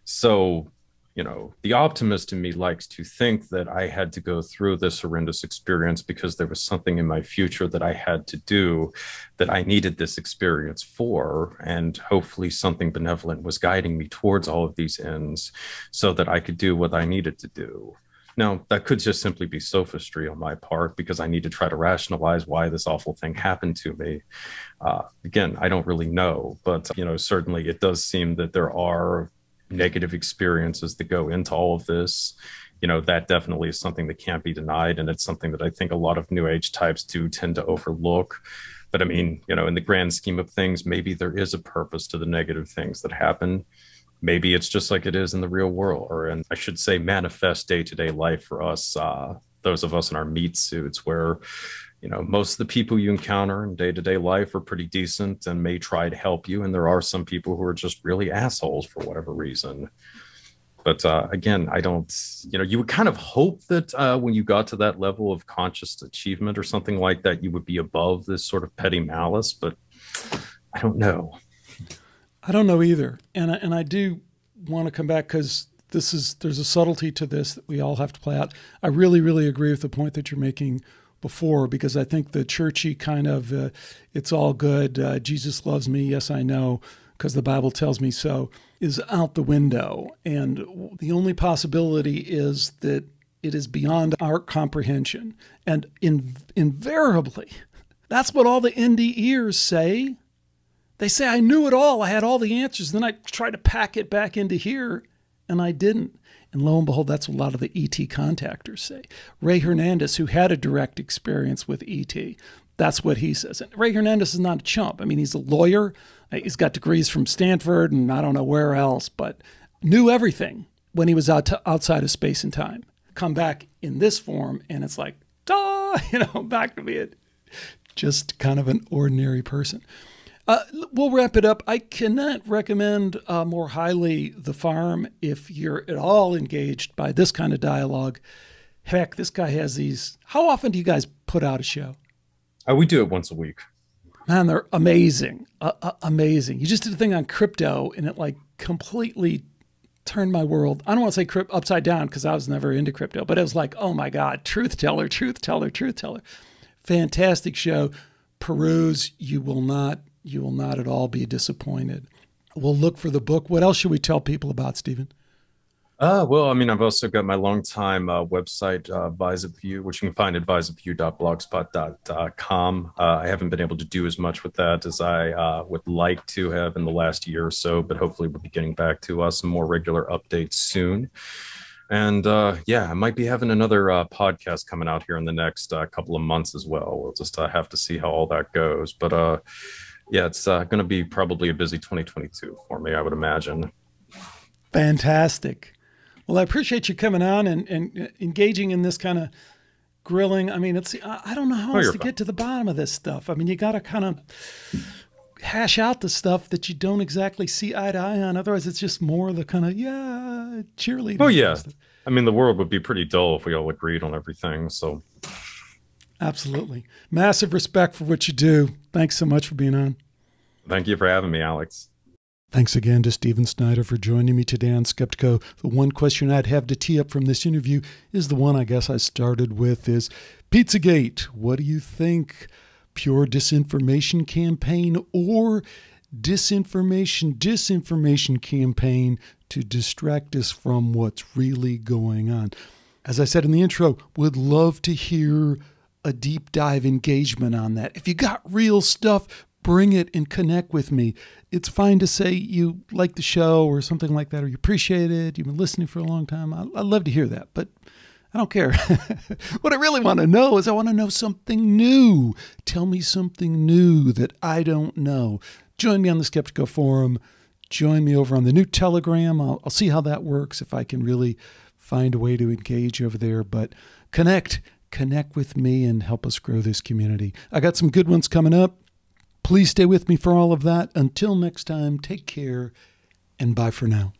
So you know, the optimist in me likes to think that I had to go through this horrendous experience because there was something in my future that I had to do that I needed this experience for. And hopefully, something benevolent was guiding me towards all of these ends so that I could do what I needed to do. Now, that could just simply be sophistry on my part because I need to try to rationalize why this awful thing happened to me. Uh, again, I don't really know, but you know, certainly it does seem that there are negative experiences that go into all of this you know that definitely is something that can't be denied and it's something that i think a lot of new age types do tend to overlook. But i mean you know in the grand scheme of things maybe there is a purpose to the negative things that happen. Maybe it's just like it is in the real world or in i should say manifest day-to-day life for us uh, those of us in our meat suits where you know most of the people you encounter in day-to-day life are pretty decent and may try to help you and there are some people who are just really assholes for whatever reason. But uh, again i don't you know you would kind of hope that uh, when you got to that level of conscious achievement or something like that you would be above this sort of petty malice but i don't know. I don't know either. And I, and i do want to come back because this is there's a subtlety to this that we all have to play out. I really really agree with the point that you're making before because I think the churchy kind of uh, it's all good, uh, Jesus loves me, yes, I know, because the Bible tells me so, is out the window. And the only possibility is that it is beyond our comprehension. And in, invariably, that's what all the NDErs say. They say, I knew it all, I had all the answers. Then I tried to pack it back into here, and I didn't. And lo and behold, that's what a lot of the ET contactors say. Ray Hernandez, who had a direct experience with ET, that's what he says. And Ray Hernandez is not a chump. I mean, he's a lawyer. Uh, he's got degrees from Stanford and I don't know where else, but knew everything when he was out to, outside of space and time. Come back in this form, and it's like, da, you know, back to being just kind of an ordinary person. Uh, we'll wrap it up. I cannot recommend uh, more highly The Farm if you're at all engaged by this kind of dialogue. Heck, this guy has these. How often do you guys put out a show? Uh, we do it once a week. Man, they're amazing. Uh, uh, amazing. You just did a thing on crypto and it like completely turned my world. I don't want to say crypt upside down because I was never into crypto, but it was like, oh my God, truth teller, truth teller, truth teller. Fantastic show. Peruse, you will not you will not at all be disappointed. We'll look for the book. What else should we tell people about, Steven? Uh, well, I mean, I've also got my longtime uh, website, uh, View, which you can find at visiview.blogspot.com. Uh, I haven't been able to do as much with that as I uh, would like to have in the last year or so, but hopefully we'll be getting back to uh, some more regular updates soon. And uh, yeah, I might be having another uh, podcast coming out here in the next couple of months as well. We'll just have to see how all that goes. But yeah, it's uh, going to be probably a busy 2022 for me, I would imagine. Fantastic. Well, I appreciate you coming on and, and engaging in this kind of grilling. I mean, it's I don't know how Oh, else to fine. get to the bottom of this stuff. I mean, you got to kind of hash out the stuff that you don't exactly see eye to eye on. Otherwise, it's just more the kind of yeah cheerleading. Oh yeah, I mean the world would be pretty dull if we all agreed on everything. So Absolutely. Massive respect for what you do. Thanks so much for being on. thank you for having me, Alex. Thanks again to Steven Snider for joining me today on Skeptiko. The one question I'd have to tee up from this interview is the one I guess I started with is Pizzagate. What do you think? Pure disinformation campaign or disinformation disinformation campaign to distract us from what's really going on? As I said in the intro, would love to hear a deep dive engagement on that. If you got real stuff, bring it and connect with me. It's fine to say you like the show or something like that, or you appreciate it. You've been listening for a long time. I, I love to hear that, but I don't care. what I really want to know is I want to know something new. Tell me something new that I don't know. Join me on the Skeptiko Forum. Join me over on the new Telegram. I'll, I'll see how that works if I can really find a way to engage over there. But connect, connect with me and help us grow this community. I got some good ones coming up. Please stay with me for all of that. Until next time, take care and bye for now.